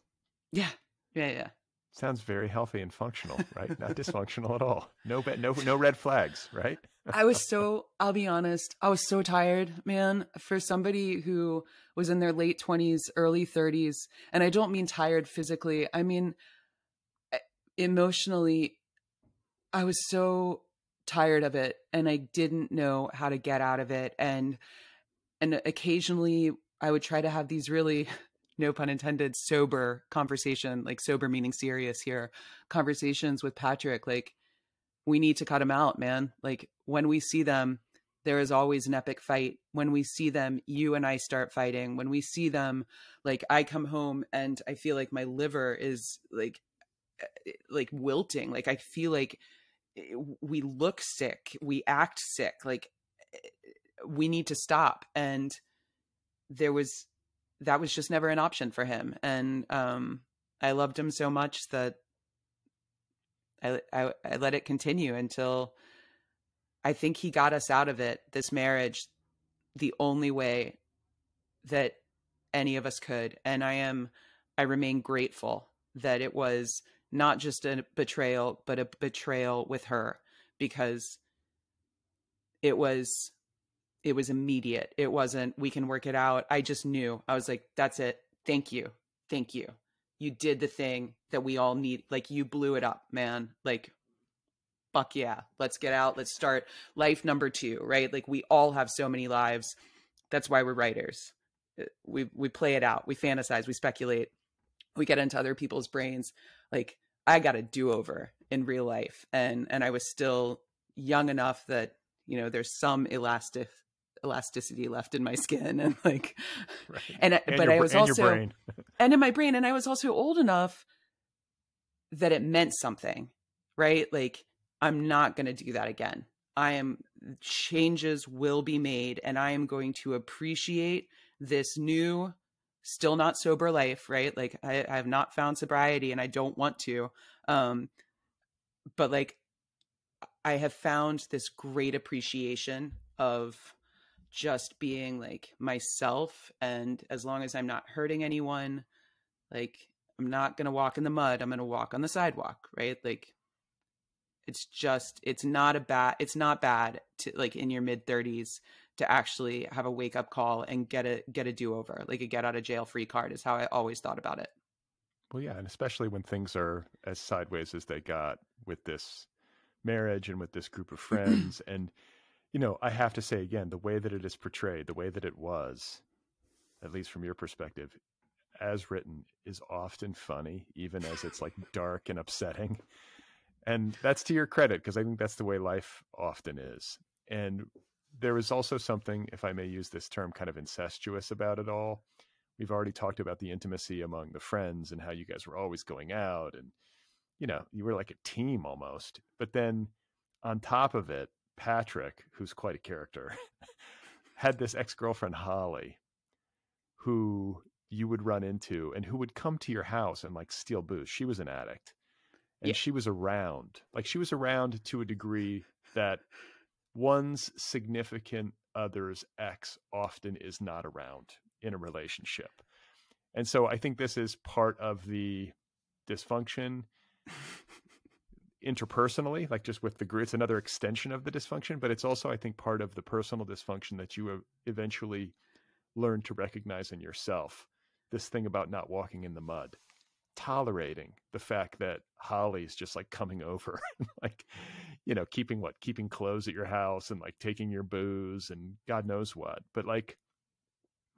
Yeah. Yeah yeah sounds very healthy and functional right not dysfunctional at all no no no red flags right I was so, I'll be honest, I was so tired, man, for somebody who was in their late 20s, early 30s. And I don't mean tired physically, I mean eh, emotionally. I was so tired of it and I didn't know how to get out of it. And, and occasionally I would try to have these really, no pun intended, sober conversation, like sober meaning serious here, conversations with Patrick, like, we need to cut them out, man. Like when we see them, there is always an epic fight. When we see them, you and I start fighting. When we see them, like I come home and I feel like my liver is like eh, like wilting. Like I feel like eh, we look sick, we act sick. Like eh, we need to stop. And there was that was just never an option for him. And um I loved him so much that I, I, I let it continue until I think he got us out of it, this marriage, the only way that any of us could. And I am, I remain grateful that it was not just a betrayal, but a betrayal with her because it was, it was immediate. It wasn't, we can work it out. I just knew. I was like, that's it. Thank you. Thank you you did the thing that we all need. Like you blew it up, man. Like, fuck yeah, let's get out. Let's start life number two, right? Like we all have so many lives. That's why we're writers. Uh, we we play it out. We fantasize. We speculate. We get into other people's brains. Like I got a do over in real life, and and I was still young enough that you know there's some elastic elasticity left in my skin and like right. and, and, but your, i was also and in my brain and i was also old enough that it meant something right? Like i'm not going to do that again. I am changes will be made and i am going to appreciate this new still not sober life right? Like I, I have not found sobriety and i don't want to um but like i have found this great appreciation of just being like myself and as long as i'm not hurting anyone like i'm not going to walk in the mud i'm going to walk on the sidewalk right like it's just it's not a bad it's not bad to like in your mid 30s to actually have a wake up call and get a get a do over like a get out of jail free card is how i always thought about it Well, yeah, and especially when things are as sideways as they got with this marriage and with this group of friends. and, you know, I have to say again, the way that it is portrayed, the way that it was, at least from your perspective, as written, is often funny, even as it's like dark and upsetting. And that's to your credit, because I think that's the way life often is. And there was also something, if I may use this term, kind of incestuous about it all. We've already talked about the intimacy among the friends and how you guys were always going out and you know, you were like a team almost. But then on top of it, Patrick, who's quite a character, had this ex girlfriend, Holly, who you would run into and who would come to your house and like steal booze. She was an addict and yeah. she was around. Like she was around to a degree that one's significant other's ex often is not around in a relationship. And so I think this is part of the dysfunction interpersonally, like just with the group. It's another extension of the dysfunction, but it's also, I think, part of the personal dysfunction that you eventually learn to recognize in yourself. This thing about not walking in the mud, tolerating the fact that Holly's just like coming over, like, you know, keeping what, keeping clothes at your house and like taking your booze and God knows what. But like,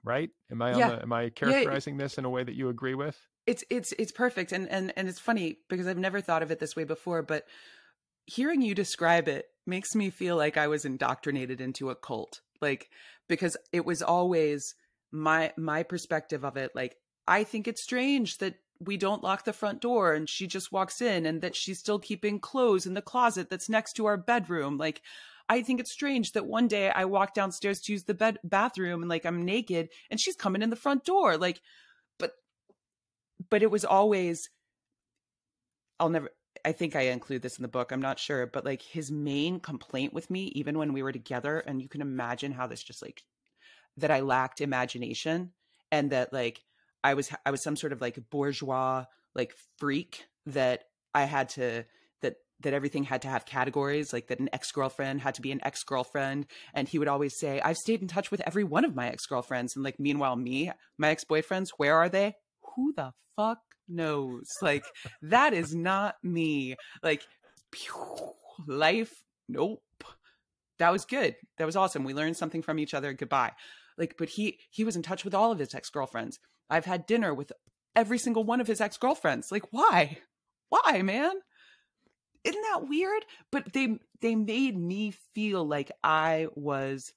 right? Am I yeah. the, am I characterizing yeah. this in a way that you agree with? It's it's it's perfect. And and and it's funny because I've never thought of it this way before but hearing you describe it makes me feel like I was indoctrinated into a cult. Like because it was always my my perspective of it like I think it's strange that we don't lock the front door and she just walks in and that she's still keeping clothes in the closet that's next to our bedroom. Like I think it's strange that one day I walk downstairs to use the bed bathroom and like I'm naked and she's coming in the front door. Like but it was always I'll never I think I include this in the book. I'm not sure, but like his main complaint with me even when we were together and you can imagine how this just like that I lacked imagination and that like I was I was some sort of like bourgeois like freak that I had to that that everything had to have categories like that an ex-girlfriend had to be an ex-girlfriend and he would always say I've stayed in touch with every one of my ex-girlfriends and like meanwhile me my ex-boyfriends where are they who the fuck knows? Like, that is not me. Like, pew, life, nope. That was good. That was awesome. We learned something from each other. Goodbye. Like, but he he was in touch with all of his ex girlfriends. I've had dinner with every single one of his ex girlfriends. Like, why? Why, man? Isn't that weird? But they they made me feel like I was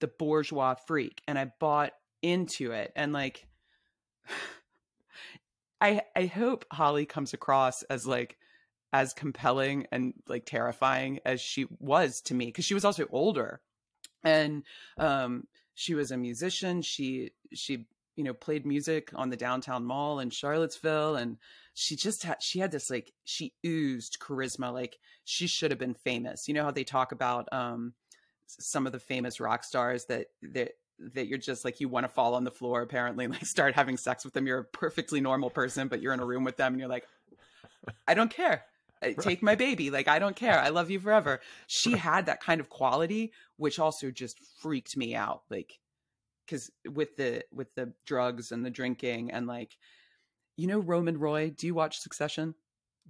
the bourgeois freak, and I bought into it. And like, I I hope Holly comes across as like as compelling and like terrifying as she was to me because she was also older. And um she was a musician. She she you know played music on the downtown mall in charlottesville and she just had she had this like she oozed charisma like she should have been famous. You know how they talk about um some of the famous rock stars that that that you're just like you want to fall on the floor apparently like start having sex with them you're a perfectly normal person but you're in a room with them and you're like i don't care right. take my baby like i don't care i love you forever she had that kind of quality which also just freaked me out like because with the with the drugs and the drinking and like you know roman roy do you watch succession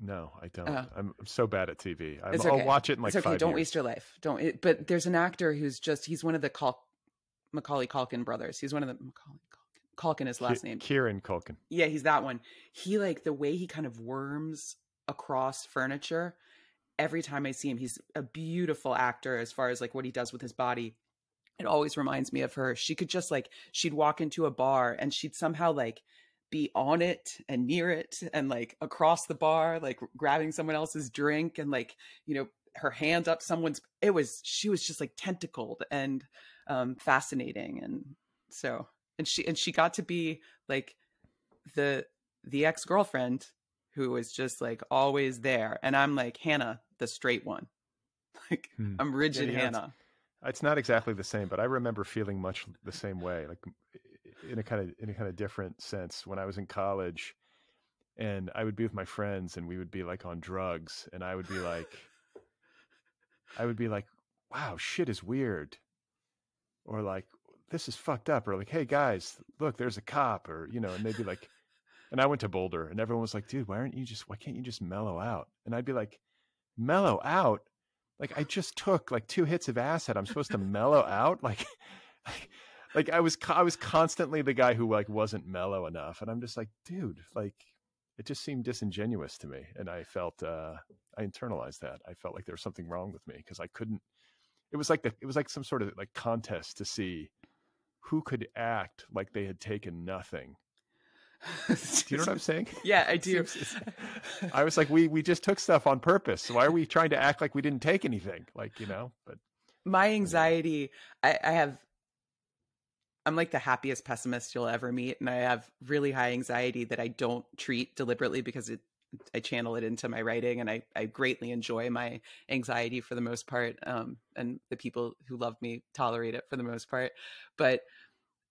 no, I don't. Uh, I'm, so bad at TV. i will okay. watch it in like it's okay. Don't years. waste your life. Don't. It, but there's an actor who's just he's one of the call, Macaulay Culkin brothers. He's one of the Macaulay Culkin. Culkin is last name. Kieran Culkin. Yeah, he's that one. He like the way he kind of worms across furniture. Every time I see him, he's a beautiful actor as far as like what he does with his body. It always reminds me of her. She could just like she'd walk into a bar and she'd somehow like be on it and near it and like across the bar, like grabbing someone else's drink and like, you know, her hands up someone's it was she was just like tentacled and um, fascinating. And so, and she, and she got to be like the, the ex girlfriend who was just like always there. And I'm like, Hannah, the straight one. Like, hmm. I'm rigid yeah, Hannah. It's, it's not exactly the same, but I remember feeling much the same way, like in a kind of, in a kind of different sense when I was in college and I would be with my friends and we would be like on drugs and I would be like I would be like wow shit is weird or like this is fucked up or like hey guys look there's a cop or you know and they'd be like And I went to Boulder, and everyone was like, "Dude, why aren't you just? Why can't you just mellow out?" And I'd be like, "Mellow out? Like I just took like two hits of acid. I'm supposed to mellow out? Like, like I was I was constantly the guy who like wasn't mellow enough, and I'm just like, dude, like it just seemed disingenuous to me, and I felt uh I internalized that. I felt like there was something wrong with me because I couldn't. It was like the it was like some sort of like contest to see who could act like they had taken nothing do you know what I'm saying? Yeah, I do. I was like, we we just took stuff on purpose. So why are we trying to act like we didn't take anything? Like you know, but my anxiety, I, I have. I'm like the happiest pessimist you'll ever meet, and I have really high anxiety that I don't treat deliberately because it I channel it into my writing, and I I greatly enjoy my anxiety for the most part, um, and the people who love me tolerate it for the most part. But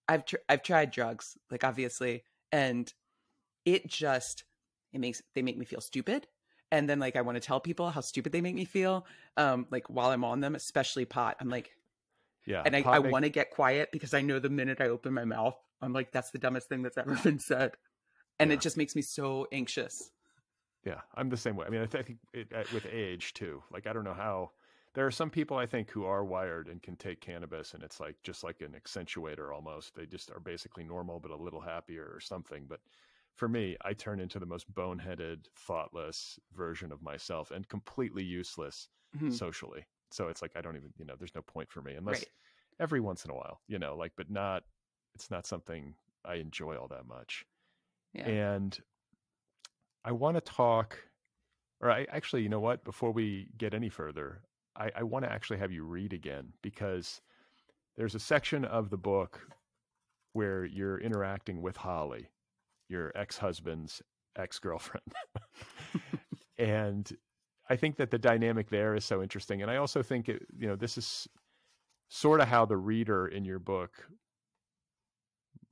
I've tr- I've tried drugs, like obviously, and it just it makes they make me feel stupid and then like i want to tell people how stupid they make me feel um like while i'm on them especially pot i'm like yeah and i, I want to get quiet because i know the minute i open my mouth i'm like that's the dumbest thing that's ever been said and yeah. it just makes me so anxious yeah i'm the same way i mean i, th- I think it, uh, with age too like i don't know how there are some people I think who are wired and can take cannabis and it's like just like an accentuator almost. They just are basically normal but a little happier or something. But for me, I turn into the most boneheaded, thoughtless version of myself and completely useless mm-hmm. socially. So it's like I don't even, you know, there's no point for me unless right. every once in a while, you know, like but not it's not something I enjoy all that much. Yeah. And I want to talk or I actually, you know what, before we get any further, I, I want to actually have you read again because there's a section of the book where you're interacting with Holly, your ex husband's ex girlfriend. and I think that the dynamic there is so interesting. And I also think, it, you know, this is sort of how the reader in your book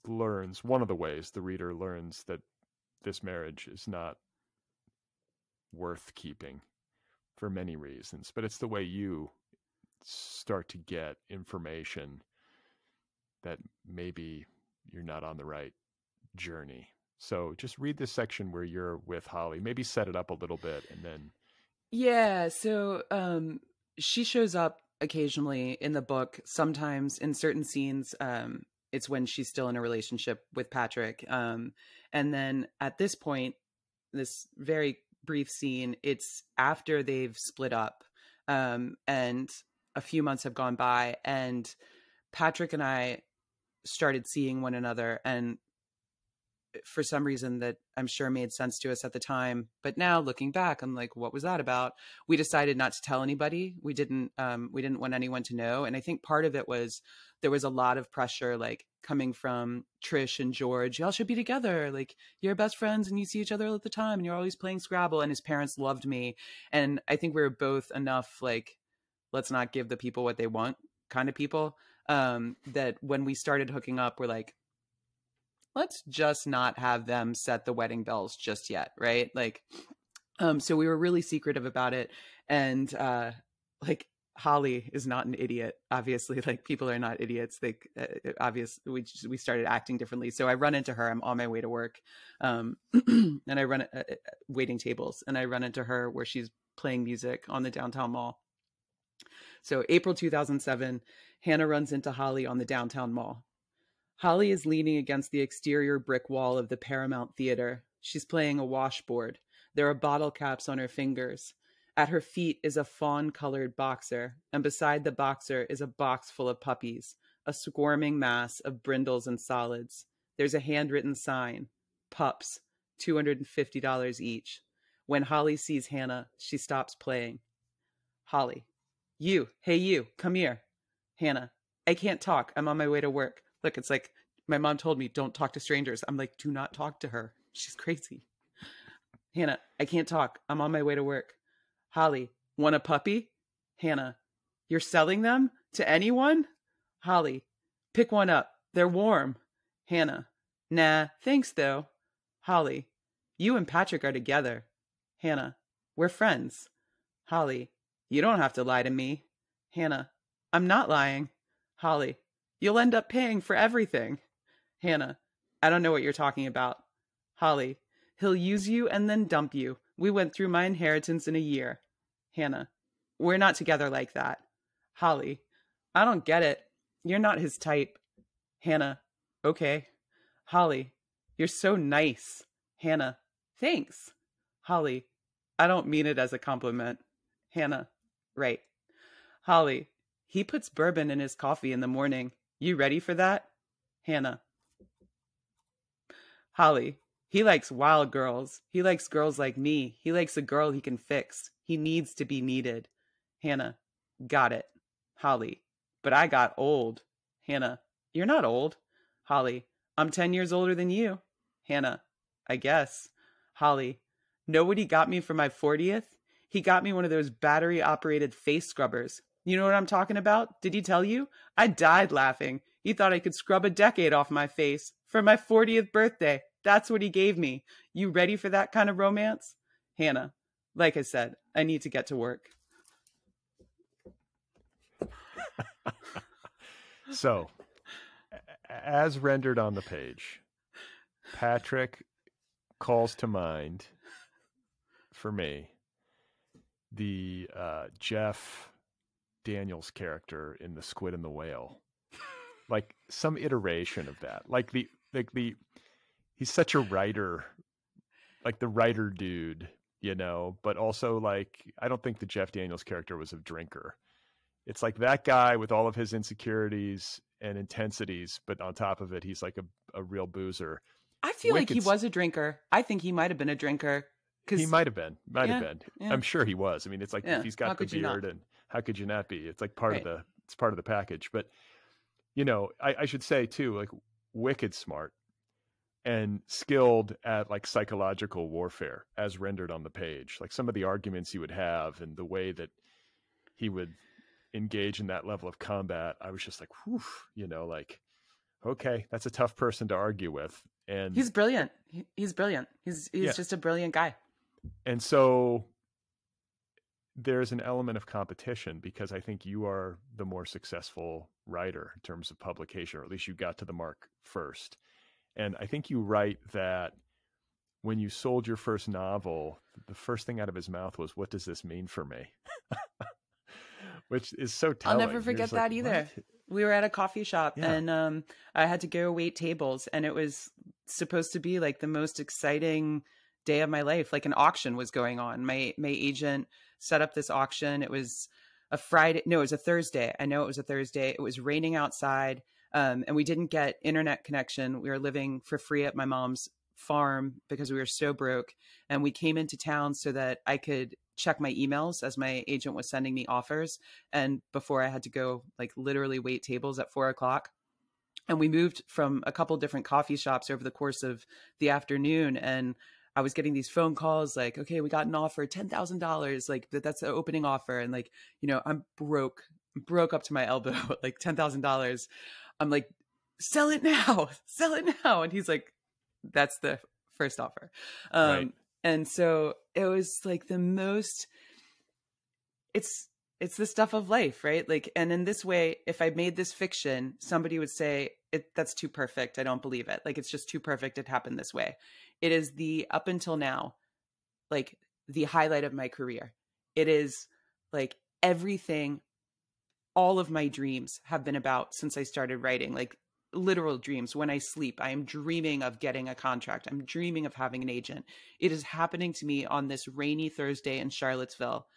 learns one of the ways the reader learns that this marriage is not worth keeping for many reasons, but it's the way you start to get information that maybe you're not on the right journey. So just read this section where you're with Holly. Maybe set it up a little bit and then Yeah, so um she shows up occasionally in the book, sometimes in certain scenes um it's when she's still in a relationship with Patrick. Um and then at this point this very brief scene. It's after they've split up, um, and a few months have gone by, and Patrick and I started seeing one another, and for some reason that I'm sure made sense to us at the time. But now looking back, I'm like, what was that about? We decided not to tell anybody. We didn't um we didn't want anyone to know. And I think part of it was there was a lot of pressure like coming from Trish and George. Y'all should be together. Like you're best friends and you see each other all the time and you're always playing Scrabble. And his parents loved me. And I think we were both enough like, let's not give the people what they want kind of people. Um, that when we started hooking up, we're like, let's just not have them set the wedding bells just yet, right? Like, um, so we were really secretive about it, and uh, like Holly is not an idiot. Obviously, like people are not idiots. They uh, uh obvious we just, we started acting differently. So I run into her. I'm on my way to work, um, and I run uh, uh, waiting tables, and I run into her where she's playing music on the downtown mall. So April 2007, Hannah runs into Holly on the downtown mall. Holly is leaning against the exterior brick wall of the Paramount Theater. She's playing a washboard. There are bottle caps on her fingers. At her feet is a fawn colored boxer, and beside the boxer is a box full of puppies, a squirming mass of brindles and solids. There's a handwritten sign Pups, $250 each. When Holly sees Hannah, she stops playing. Holly, you, hey, you, come here. Hannah, I can't talk. I'm on my way to work. Look, it's like my mom told me, don't talk to strangers. I'm like, do not talk to her. She's crazy. Hannah, I can't talk. I'm on my way to work. Holly, want a puppy? Hannah, you're selling them to anyone? Holly, pick one up. They're warm. Hannah, nah, thanks though. Holly, you and Patrick are together. Hannah, we're friends. Holly, you don't have to lie to me. Hannah, I'm not lying. Holly, You'll end up paying for everything. Hannah, I don't know what you're talking about. Holly, he'll use you and then dump you. We went through my inheritance in a year. Hannah, we're not together like that. Holly, I don't get it. You're not his type. Hannah, okay. Holly, you're so nice. Hannah, thanks. Holly, I don't mean it as a compliment. Hannah, right. Holly, he puts bourbon in his coffee in the morning. You ready for that? Hannah. Holly, he likes wild girls. He likes girls like me. He likes a girl he can fix. He needs to be needed. Hannah, got it. Holly, but I got old. Hannah, you're not old. Holly, I'm 10 years older than you. Hannah, I guess. Holly, know what he got me for my 40th? He got me one of those battery operated face scrubbers. You know what I'm talking about? Did he tell you? I died laughing. He thought I could scrub a decade off my face for my 40th birthday. That's what he gave me. You ready for that kind of romance? Hannah, like I said, I need to get to work. so, as rendered on the page, Patrick calls to mind for me the uh, Jeff Daniels character in The Squid and the Whale. like some iteration of that. Like the like the he's such a writer like the writer dude, you know, but also like I don't think the Jeff Daniels character was a drinker. It's like that guy with all of his insecurities and intensities, but on top of it, he's like a, a real boozer. I feel like he was a drinker. I think he might have been a drinker. He might have been. Might yeah, have been. Yeah. I'm sure he was. I mean, it's like yeah. if he's got the beard and how could you not be? It's like part right. of the it's part of the package. But you know, I, I should say too, like wicked smart and skilled at like psychological warfare as rendered on the page. Like some of the arguments he would have and the way that he would engage in that level of combat, I was just like, whew, you know, like, okay, that's a tough person to argue with. And he's brilliant. He's brilliant. He's he's yeah. just a brilliant guy. And so there's an element of competition because I think you are the more successful writer in terms of publication, or at least you got to the mark first. And I think you write that when you sold your first novel, the first thing out of his mouth was, What does this mean for me? which is so telling. I'll never forget that like, either. What? We were at a coffee shop yeah. and um, I had to go wait tables, and it was supposed to be like the most exciting day of my life. Like an auction was going on. My my agent set up this auction. It was a Friday. No, it was a Thursday. I know it was a Thursday. It was raining outside, um, and we didn't get internet connection. We were living for free at my mom's farm because we were so broke, and we came into town so that I could check my emails as my agent was sending me offers and before i had to go like literally wait tables at four o'clock and we moved from a couple different coffee shops over the course of the afternoon and i was getting these phone calls like okay we got an offer $10000 like that's the opening offer and like you know i'm broke broke up to my elbow like $10000 i'm like sell it now sell it now and he's like that's the first offer um, right. And so it was like the most it's it's the stuff of life, right? Like and in this way, if I made this fiction, somebody would say it that's too perfect. I don't believe it. Like it's just too perfect it happened this way. It is the up until now like the highlight of my career. It is like everything all of my dreams have been about since I started writing. Like literal dreams. When I sleep, I am dreaming of getting a contract. I'm dreaming of having an agent. It is happening to me on this rainy Thursday in Charlottesville.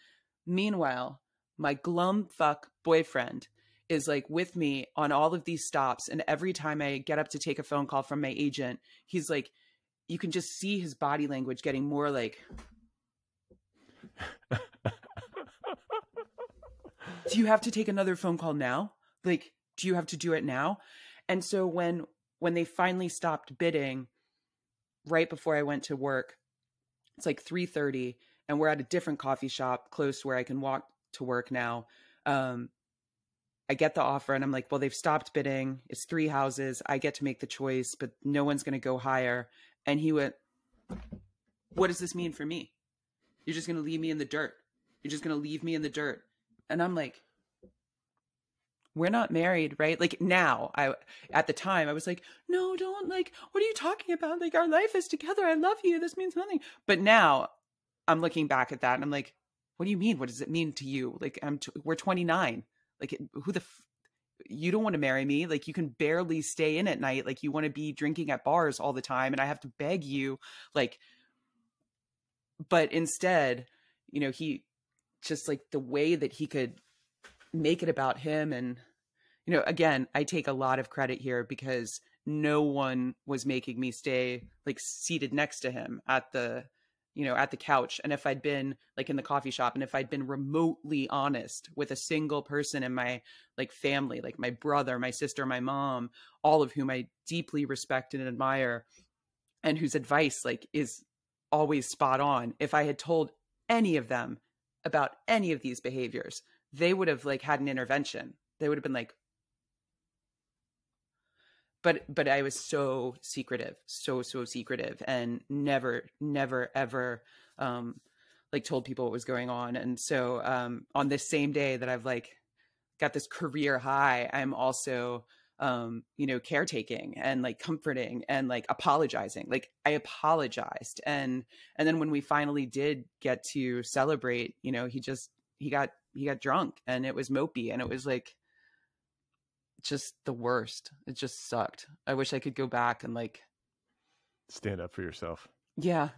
Meanwhile, my glum fuck boyfriend is like with me on all of these stops. And every time I get up to take a phone call from my agent, he's like, you can just see his body language getting more like, do you have to take another phone call now? Like, do you have to do it now? And so when when they finally stopped bidding right before I went to work, it's like 3:30 and we're at a different coffee shop close where I can walk to work now. Um, I get the offer and I'm like, well, they've stopped bidding. It's three houses. I get to make the choice, but no one's going to go higher. And he went, what does this mean for me? You're just going to leave me in the dirt. You're just going to leave me in the dirt. And I'm like, we're not married, right? Like now, I at the time I was like, no, don't like. What are you talking about? Like our life is together. I love you. This means nothing. But now, I'm looking back at that and I'm like, what do you mean? What does it mean to you? Like I'm t- we're 29. Like who the f- you don't want to marry me. Like you can barely stay in at night. Like you want to be drinking at bars all the time, and I have to beg you. Like, but instead, you know, he just like the way that he could make it about him and you know again i take a lot of credit here because no one was making me stay like seated next to him at the you know at the couch and if i'd been like in the coffee shop and if i'd been remotely honest with a single person in my like family like my brother my sister my mom all of whom i deeply respect and admire and whose advice like is always spot on if i had told any of them about any of these behaviors they would have like had an intervention. They would have been like but but i was so secretive so so secretive and never never ever um like told people what was going on. And so um on this same day that i've like got this career high i'm also um you know caretaking and like comforting and like apologizing. Like i apologized. And and then when we finally did get to celebrate you know he just he got he got drunk and it was mopey and it was like just the worst. It just sucked. I wish I could go back and like stand up for yourself. Yeah.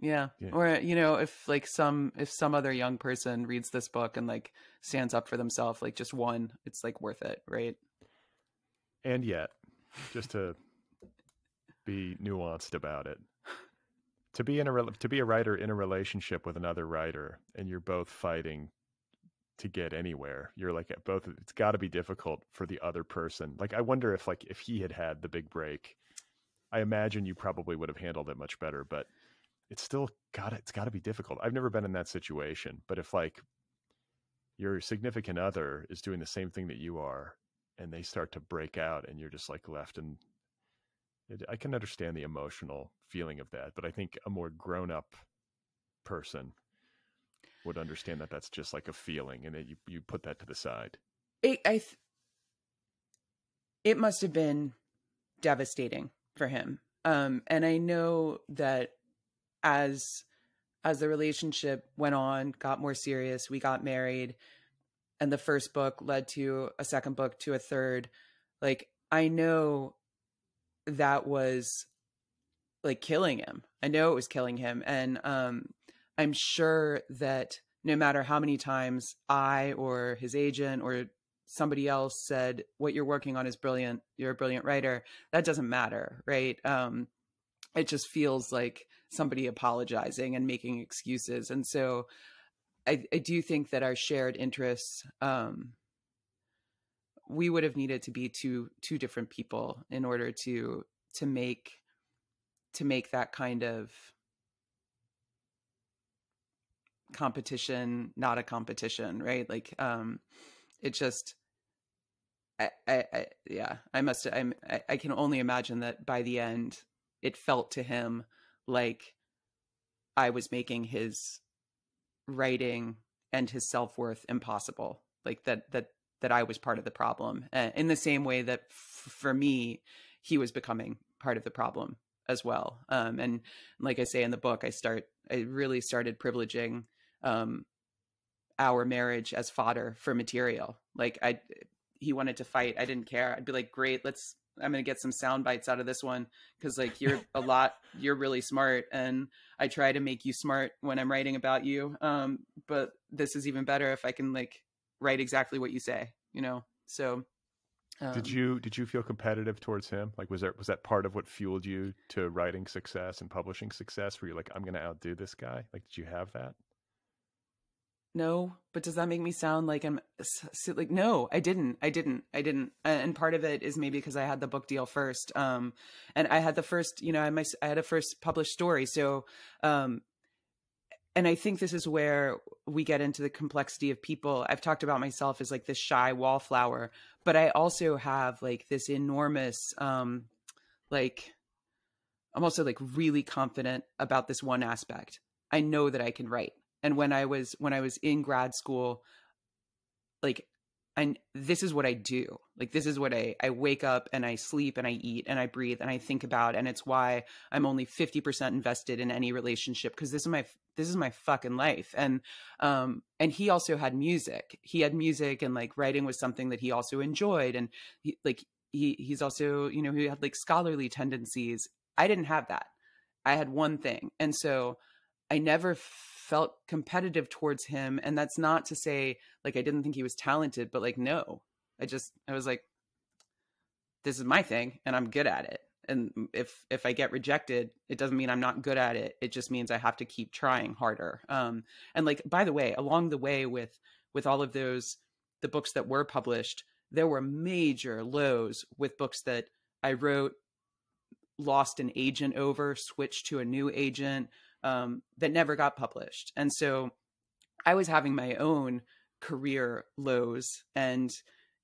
Yeah. yeah. Or you know, if like some if some other young person reads this book and like stands up for themselves, like just one, it's like worth it, right? And yet, just to be nuanced about it, to be in a to be a writer in a relationship with another writer and you're both fighting to get anywhere. You're like at both. It's got to be difficult for the other person. Like I wonder if like if he had had the big break, I imagine you probably would have handled it much better. But it's still got it's got to be difficult. I've never been in that situation, but if like your significant other is doing the same thing that you are, and they start to break out, and you're just like left and I can understand the emotional feeling of that, but I think a more grown up person would understand that that's just like a feeling and that you, you put that to the side. It, I th- it must have been devastating for him. Um, and I know that as as the relationship went on, got more serious, we got married, and the first book led to a second book to a third. Like I know that was like killing him. I know it was killing him, and um, I'm sure that no matter how many times I or his agent or somebody else said what you're working on is brilliant, you're a brilliant writer, that doesn't matter, right? Um, it just feels like somebody apologizing and making excuses, and so I, I do think that our shared interests. Um, we would have needed to be two two different people in order to to make to make that kind of competition not a competition right? Like um it just I, I, I yeah i must i'm I, I can only imagine that by the end it felt to him like i was making his writing and his self-worth impossible like that that that i was part of the problem uh, in the same way that f- for me he was becoming part of the problem as well. Um and like i say in the book i start i really started privileging um, our marriage as fodder for material. Like I, he wanted to fight. I didn't care. I'd be like, great, let's. I'm gonna get some sound bites out of this one because like you're a lot. You're really smart, and I try to make you smart when I'm writing about you. Um, but this is even better if I can like write exactly what you say. You know. So. Um, did you did you feel competitive towards him? Like was there was that part of what fueled you to writing success and publishing success? Where you're like, I'm gonna outdo this guy? Like, did you have that? No but does that make me sound like i'm like no i didn't i didn't i didn't. And part of it is maybe because i had the book deal first um and i had the first you know i my i had a first published story so um and i think this is where we get into the complexity of people. I've talked about myself as like this shy wallflower but i also have like this enormous um like i'm also like really confident about this one aspect. I know that i can write and when i was when i was in grad school like and this is what I do. Like this is what I I wake up and I sleep and I eat and I breathe and I think about and it's why I'm only 50% invested in any relationship because this is my this is my fucking life. And um and he also had music. He had music and like writing was something that he also enjoyed and he like he he's also, you know, he had like scholarly tendencies. I didn't have that. I had one thing. And so I never felt competitive towards him and that's not to say like i didn't think he was talented but like no. I just i was like this is my thing and i'm good at it. And if if i get rejected it doesn't mean i'm not good at it. It just means i have to keep trying harder. Um and like by the way along the way with with all of those the books that were published there were major lows with books that i wrote lost an agent over switched to a new agent um, that never got published. And so I was having my own career lows and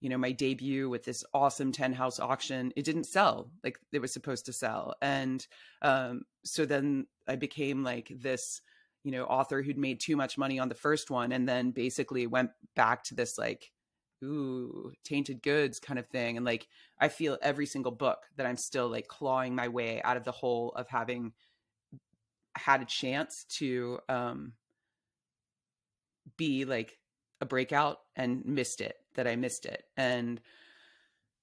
you know my debut with this awesome 10 house auction it didn't sell like it was supposed to sell and um, so then i became like this you know author who'd made too much money on the first one and then basically went back to this like ooh tainted goods kind of thing and like i feel every single book that i'm still like clawing my way out of the hole of having had a chance to um, be like a breakout and missed it that I missed it. And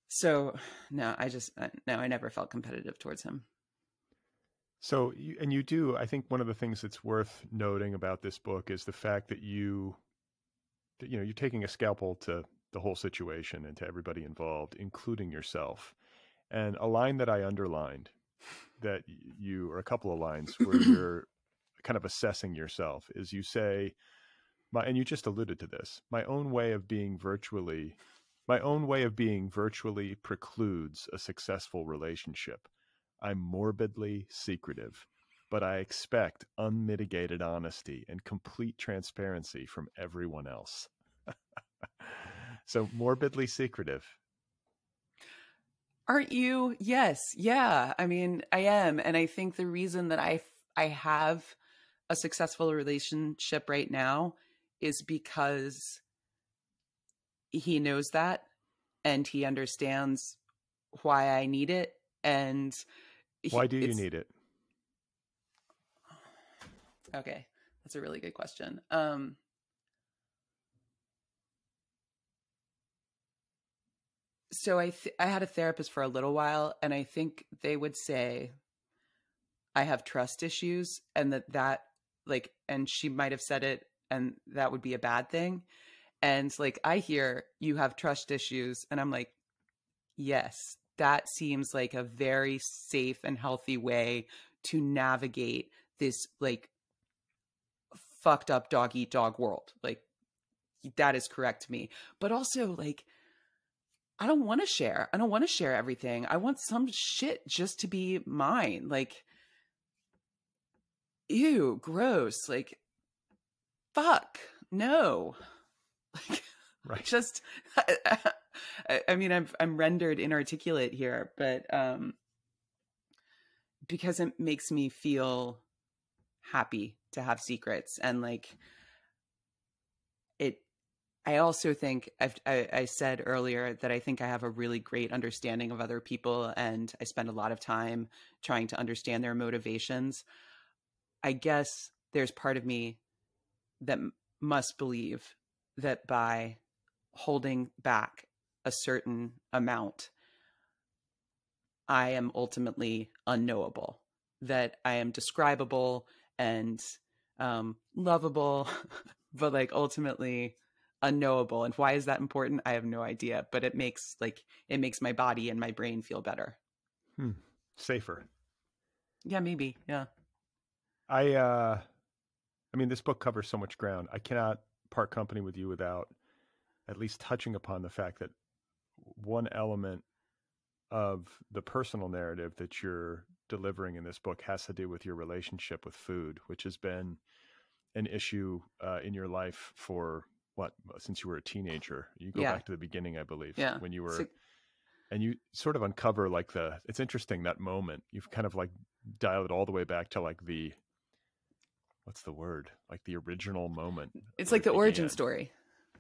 so no, I just, uh, no, I never felt competitive towards him. So, and you do, I think one of the things that's worth noting about this book is the fact that you, you know, you're taking a scalpel to the whole situation and to everybody involved, including yourself. And a line that I underlined that you, or a couple of lines where you're kind of assessing yourself is you say, my, and you just alluded to this, my own way of being virtually, my own way of being virtually precludes a successful relationship. I'm morbidly secretive, but I expect unmitigated honesty and complete transparency from everyone else. so morbidly secretive Aren't you? Yes. Yeah. I mean, I am. And I think the reason that I I have a successful relationship right now is because he knows that and he understands why I need it and he, why do you need it? Okay. That's a really good question. Um so I I had a therapist for a little while, and I think they would say I have trust issues, and that that like, and she might have said it, and that would be a bad thing. And like, I hear you have trust issues, and I'm like, yes, that seems like a very safe and healthy way to navigate this like fucked up dog eat dog world. Like, that is correct to me. But also, like, I don't want to share. I don't want to share everything. I want some shit just to be mine. Like, ew, gross. Like, fuck, no. Like, right. just, I, I mean, I'm I'm rendered inarticulate here, but um, because it makes me feel happy to have secrets and like I also think I, I said earlier that I think I have a really great understanding of other people and I spend a lot of time trying to understand their motivations. I guess there's part of me that must believe that by holding back a certain amount, I am ultimately unknowable, that I am describable and um, lovable, but like ultimately unknowable and why is that important? I have no idea but it makes like it makes my body and my brain feel better. Hmm. safer. Yeah maybe yeah. I uh i mean this book covers so much ground. I cannot part company with you without at least touching upon the fact that one element of the personal narrative that you're delivering in this book has to do with your relationship with food which has been an issue uh, in your life for what uh, since you were a teenager. You go yeah. back to the beginning, I believe. Yeah. When you were so, and you sort of uncover like the it's interesting that moment. You've kind of like dialed it all the way back to like the what's the word? Like the original moment. It's like the origin story.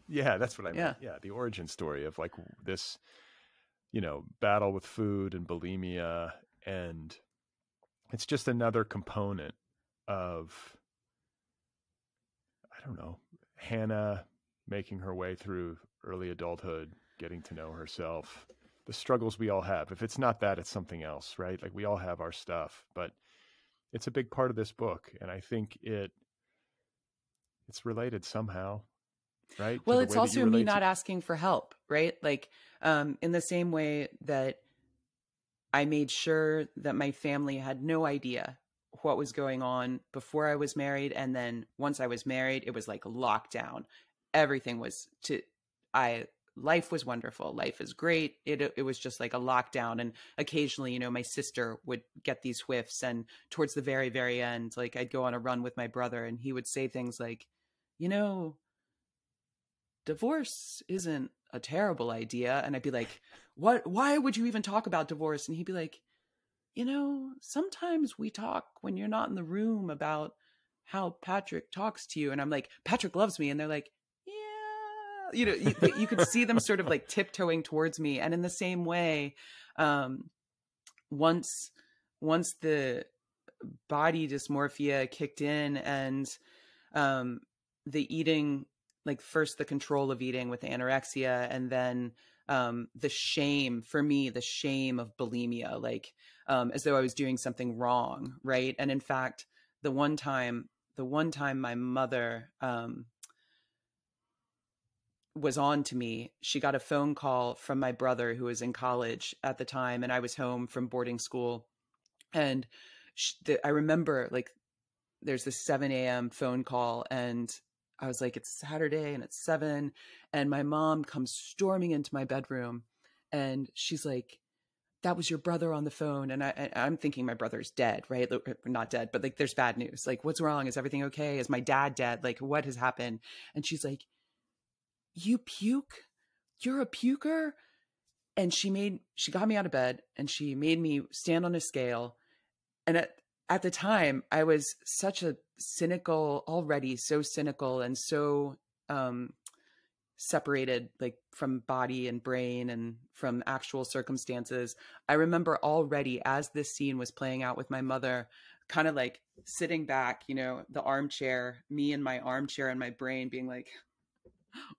Yeah, that's what I mean. Yeah. yeah, the origin story of like this, you know, battle with food and bulimia, and it's just another component of, I don't know, Hannah making her way through early adulthood, getting to know herself, the struggles we all have. If it's not that, it's something else, right? Like we all have our stuff, but it's a big part of this book, and I think it it's related somehow, right? Well, it's also me not to... asking for help, right? Like um, in the same way that I made sure that my family had no idea what was going on before I was married, and then once I was married, it was like lockdown. Everything was to I life was wonderful. Life is great. It it was just like a lockdown, and occasionally, you know, my sister would get these whiffs, and towards the very very end, like I'd go on a run with my brother, and he would say things like, you know, divorce isn't a terrible idea, and I'd be like, what? Why would you even talk about divorce? And he'd be like, you know, sometimes we talk when you're not in the room about how Patrick talks to you, and I'm like, Patrick loves me, and they're like you know, you, you could see them sort of like tiptoeing towards me. And in the same way, um, once once the body dysmorphia kicked in and um, the eating, like first the control of eating with anorexia, and then um, the shame for me, the shame of bulimia, like um, as though I was doing something wrong, right? And in fact, the one time, the one time my mother um, was on to me. She got a phone call from my brother who was in college at the time, and I was home from boarding school. And she, the, I remember like there's this 7 a.m. phone call, and I was like, it's Saturday and it's seven. And my mom comes storming into my bedroom, and she's like, that was your brother on the phone and I, i'm thinking my brother's dead right uh, not dead but like there's bad news like what's wrong is everything okay is my dad dead like what has happened and she's like you puke? You're a puker? And she made, she got me out of bed and she made me stand on a scale. And at, at the time, I was such a cynical, already so cynical and so um, separated, like from body and brain and from actual circumstances. I remember already as this scene was playing out with my mother, kind of like sitting back, you know, the armchair, me in my armchair and my brain being like,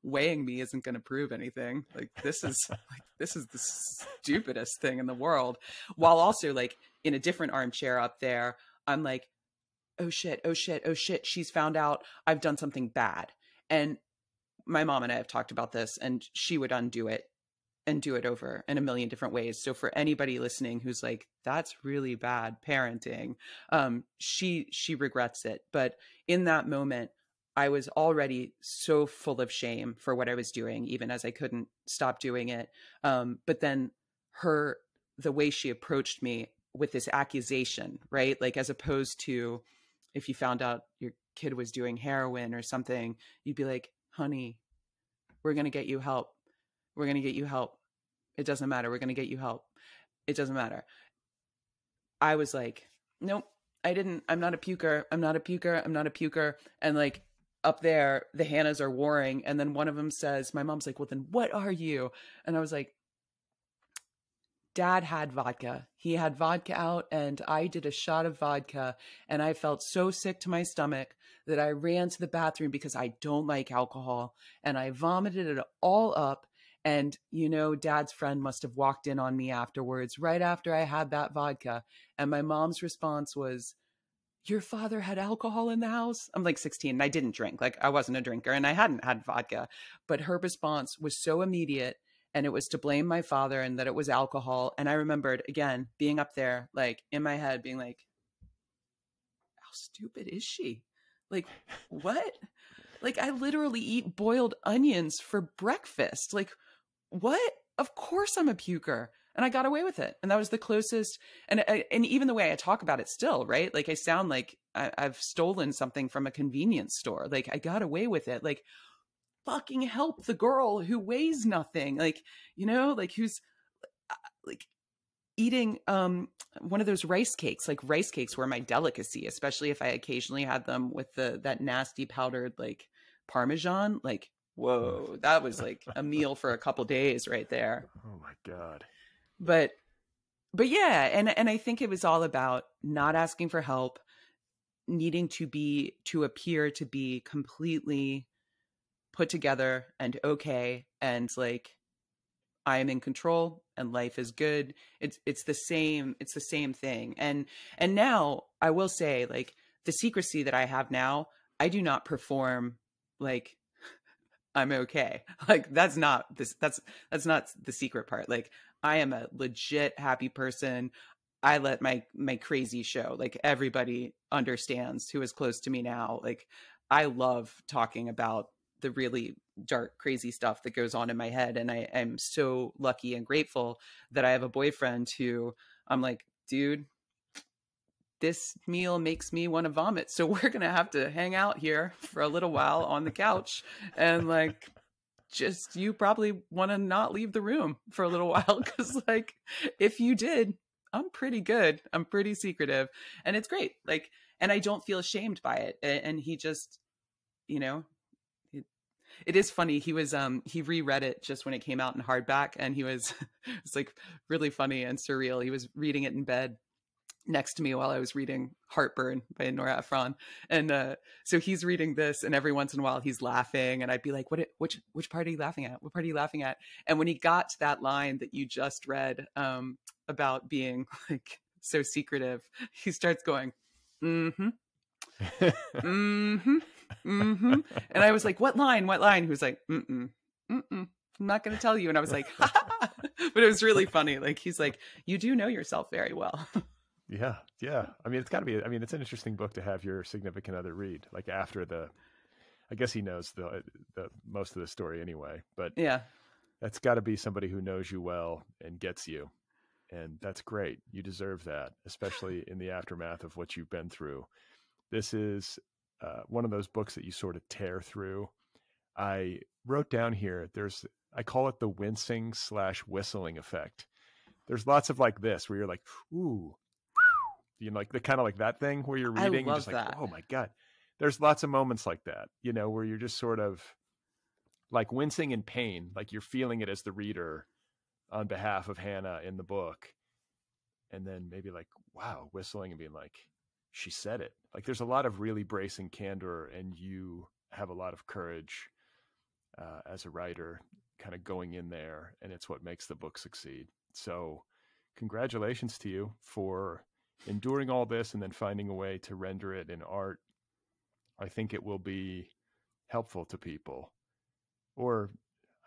weighing me isn't going to prove anything. Like this is like this is the stupidest thing in the world. While also like in a different armchair up there, I'm like, oh shit, oh shit, oh shit. She's found out I've done something bad, and my mom and I have talked about this, and she would undo it and do it over in a million different ways. So for anybody listening who's like, that's really bad parenting, um, she she regrets it. But in that moment, I was already so full of shame for what I was doing, even as I couldn't stop doing it. Um, but then her, the way she approached me with this accusation, right? Like, as opposed to if you found out your kid was doing heroin or something, you'd be like, honey, we're going to get you help. We're going to get you help. It doesn't matter. We're going to get you help. It doesn't matter. I was like, nope, I didn't. I'm not a puker. I'm not a puker. I'm not a puker. And like, up there, the Hannahs are warring. And then one of them says, My mom's like, Well, then what are you? And I was like, Dad had vodka. He had vodka out, and I did a shot of vodka. And I felt so sick to my stomach that I ran to the bathroom because I don't like alcohol. And I vomited it all up. And, you know, dad's friend must have walked in on me afterwards, right after I had that vodka. And my mom's response was, your father had alcohol in the house? I'm like 16 and I didn't drink. Like I wasn't a drinker and I hadn't had vodka. But her response was so immediate and it was to blame my father and that it was alcohol. And I remembered again being up there, like in my head, being like, how stupid is she? Like, what? like, I literally eat boiled onions for breakfast. Like, what? Of course I'm a puker and I got away with it. And that was the closest. And uh, and even the way I talk about it still, right? Like I sound like I, have stolen something from a convenience store. Like I got away with it. Like fucking help the girl who weighs nothing. Like you know, like who's uh, like eating um one of those rice cakes like rice cakes were my delicacy especially if i occasionally had them with the that nasty powdered like parmesan like whoa, that was like a meal for a couple days right there. Oh my god. But but yeah, and and I think it was all about not asking for help, needing to be to appear to be completely put together and okay and like I am in control and life is good. It's it's the same it's the same thing. And and now I will say like the secrecy that I have now, I do not perform like I'm okay. Like that's not this that's that's not the secret part. Like I am a legit happy person. I let my my crazy show. Like everybody understands who is close to me now. Like I love talking about the really dark, crazy stuff that goes on in my head. And I am so lucky and grateful that I have a boyfriend who I'm like, dude, this meal makes me want to vomit. So we're going to have to hang out here for a little while on the couch and like just you probably want to not leave the room for a little while cuz like if you did, I'm pretty good. I'm pretty secretive and it's great. Like and I don't feel ashamed by it. And he just you know, it, it is funny. He was um he reread it just when it came out in hardback and he was it's like really funny and surreal. He was reading it in bed next to me while I was reading Heartburn by Nora Ephron. And uh, so he's reading this, and every once in a while he's laughing, and I'd be like, "What? Which which part are you laughing at? What part are you laughing at?" And when he got to that line that you just read um, about being like so secretive, he starts going, "Mm-hmm." mm-hmm. Mm-hmm. And I was like, what line? What line? He was like, mm-mm. Mm-mm. I'm not going to tell you. And I was like, but it was really funny. Like, he's like, you do know yourself very well. Yeah, yeah. I mean, it's got to be. I mean, it's an interesting book to have your significant other read, like after the. I guess he knows the the most of the story anyway, but yeah, that's got to be somebody who knows you well and gets you, and that's great. You deserve that, especially in the aftermath of what you've been through. This is uh, one of those books that you sort of tear through. I wrote down here. There's I call it the wincing slash whistling effect. There's lots of like this where you're like, ooh, you know, like the kind of like that thing where you're reading and just like, that. oh my God. There's lots of moments like that, you know, where you're just sort of like wincing in pain, like you're feeling it as the reader on behalf of Hannah in the book. And then maybe like, wow, whistling and being like, she said it. Like there's a lot of really bracing candor, and you have a lot of courage uh, as a writer, kind of going in there, and it's what makes the book succeed. So, congratulations to you for enduring all this and then finding a way to render it in art, I think it will be helpful to people. Or,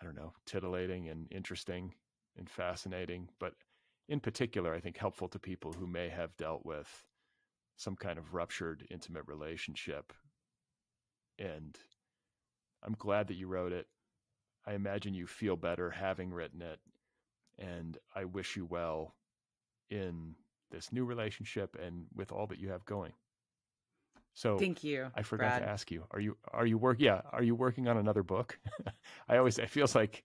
I don't know, titillating and interesting and fascinating, but in particular, I think helpful to people who may have dealt with some kind of ruptured intimate relationship. And I'm glad that you wrote it. I imagine you feel better having written it. And I wish you well in this new relationship and with all that you have going. So thank you. I forgot Brad. to ask you: Are you are you work? Yeah, are you working on another book? I always it feels like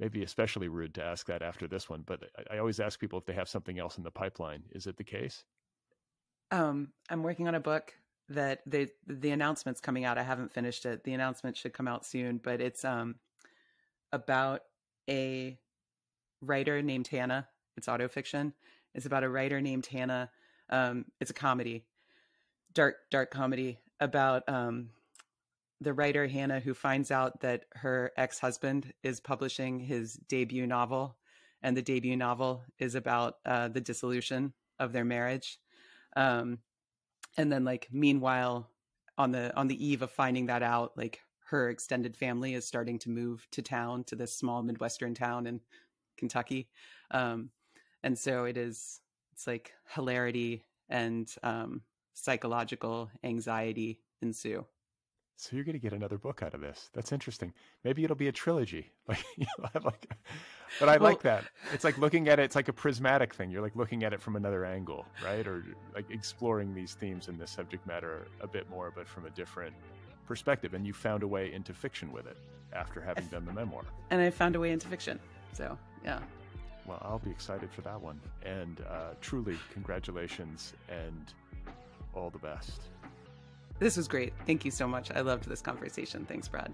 maybe especially rude to ask that after this one, but I, I always ask people if they have something else in the pipeline. Is it the case? Um, I'm working on a book that the the announcement's coming out. I haven't finished it. The announcement should come out soon, but it's um about a writer named Hannah. It's autofiction, it's about a writer named Hannah. Um, it's a comedy, dark, dark comedy about um, the writer Hannah who finds out that her ex husband is publishing his debut novel, and the debut novel is about uh, the dissolution of their marriage. Um, and then, like, meanwhile, on the on the eve of finding that out, like her extended family is starting to move to town to this small midwestern town in Kentucky. Um, and so it is it's like hilarity and um, psychological anxiety ensue. So you're going to get another book out of this. That's interesting. Maybe it'll be a trilogy. Like you know, like but i well, like that. It's like looking at it it's like a prismatic thing. You're like looking at it from another angle right? Or like exploring these themes in this subject matter a bit more but from a different perspective and you found a way into fiction with it after having done the memoir. and i found a way into fiction. So yeah well, I'll be excited for that one. And uh, truly, congratulations and all the best. This was great. Thank you so much. I loved this conversation. Thanks, Brad.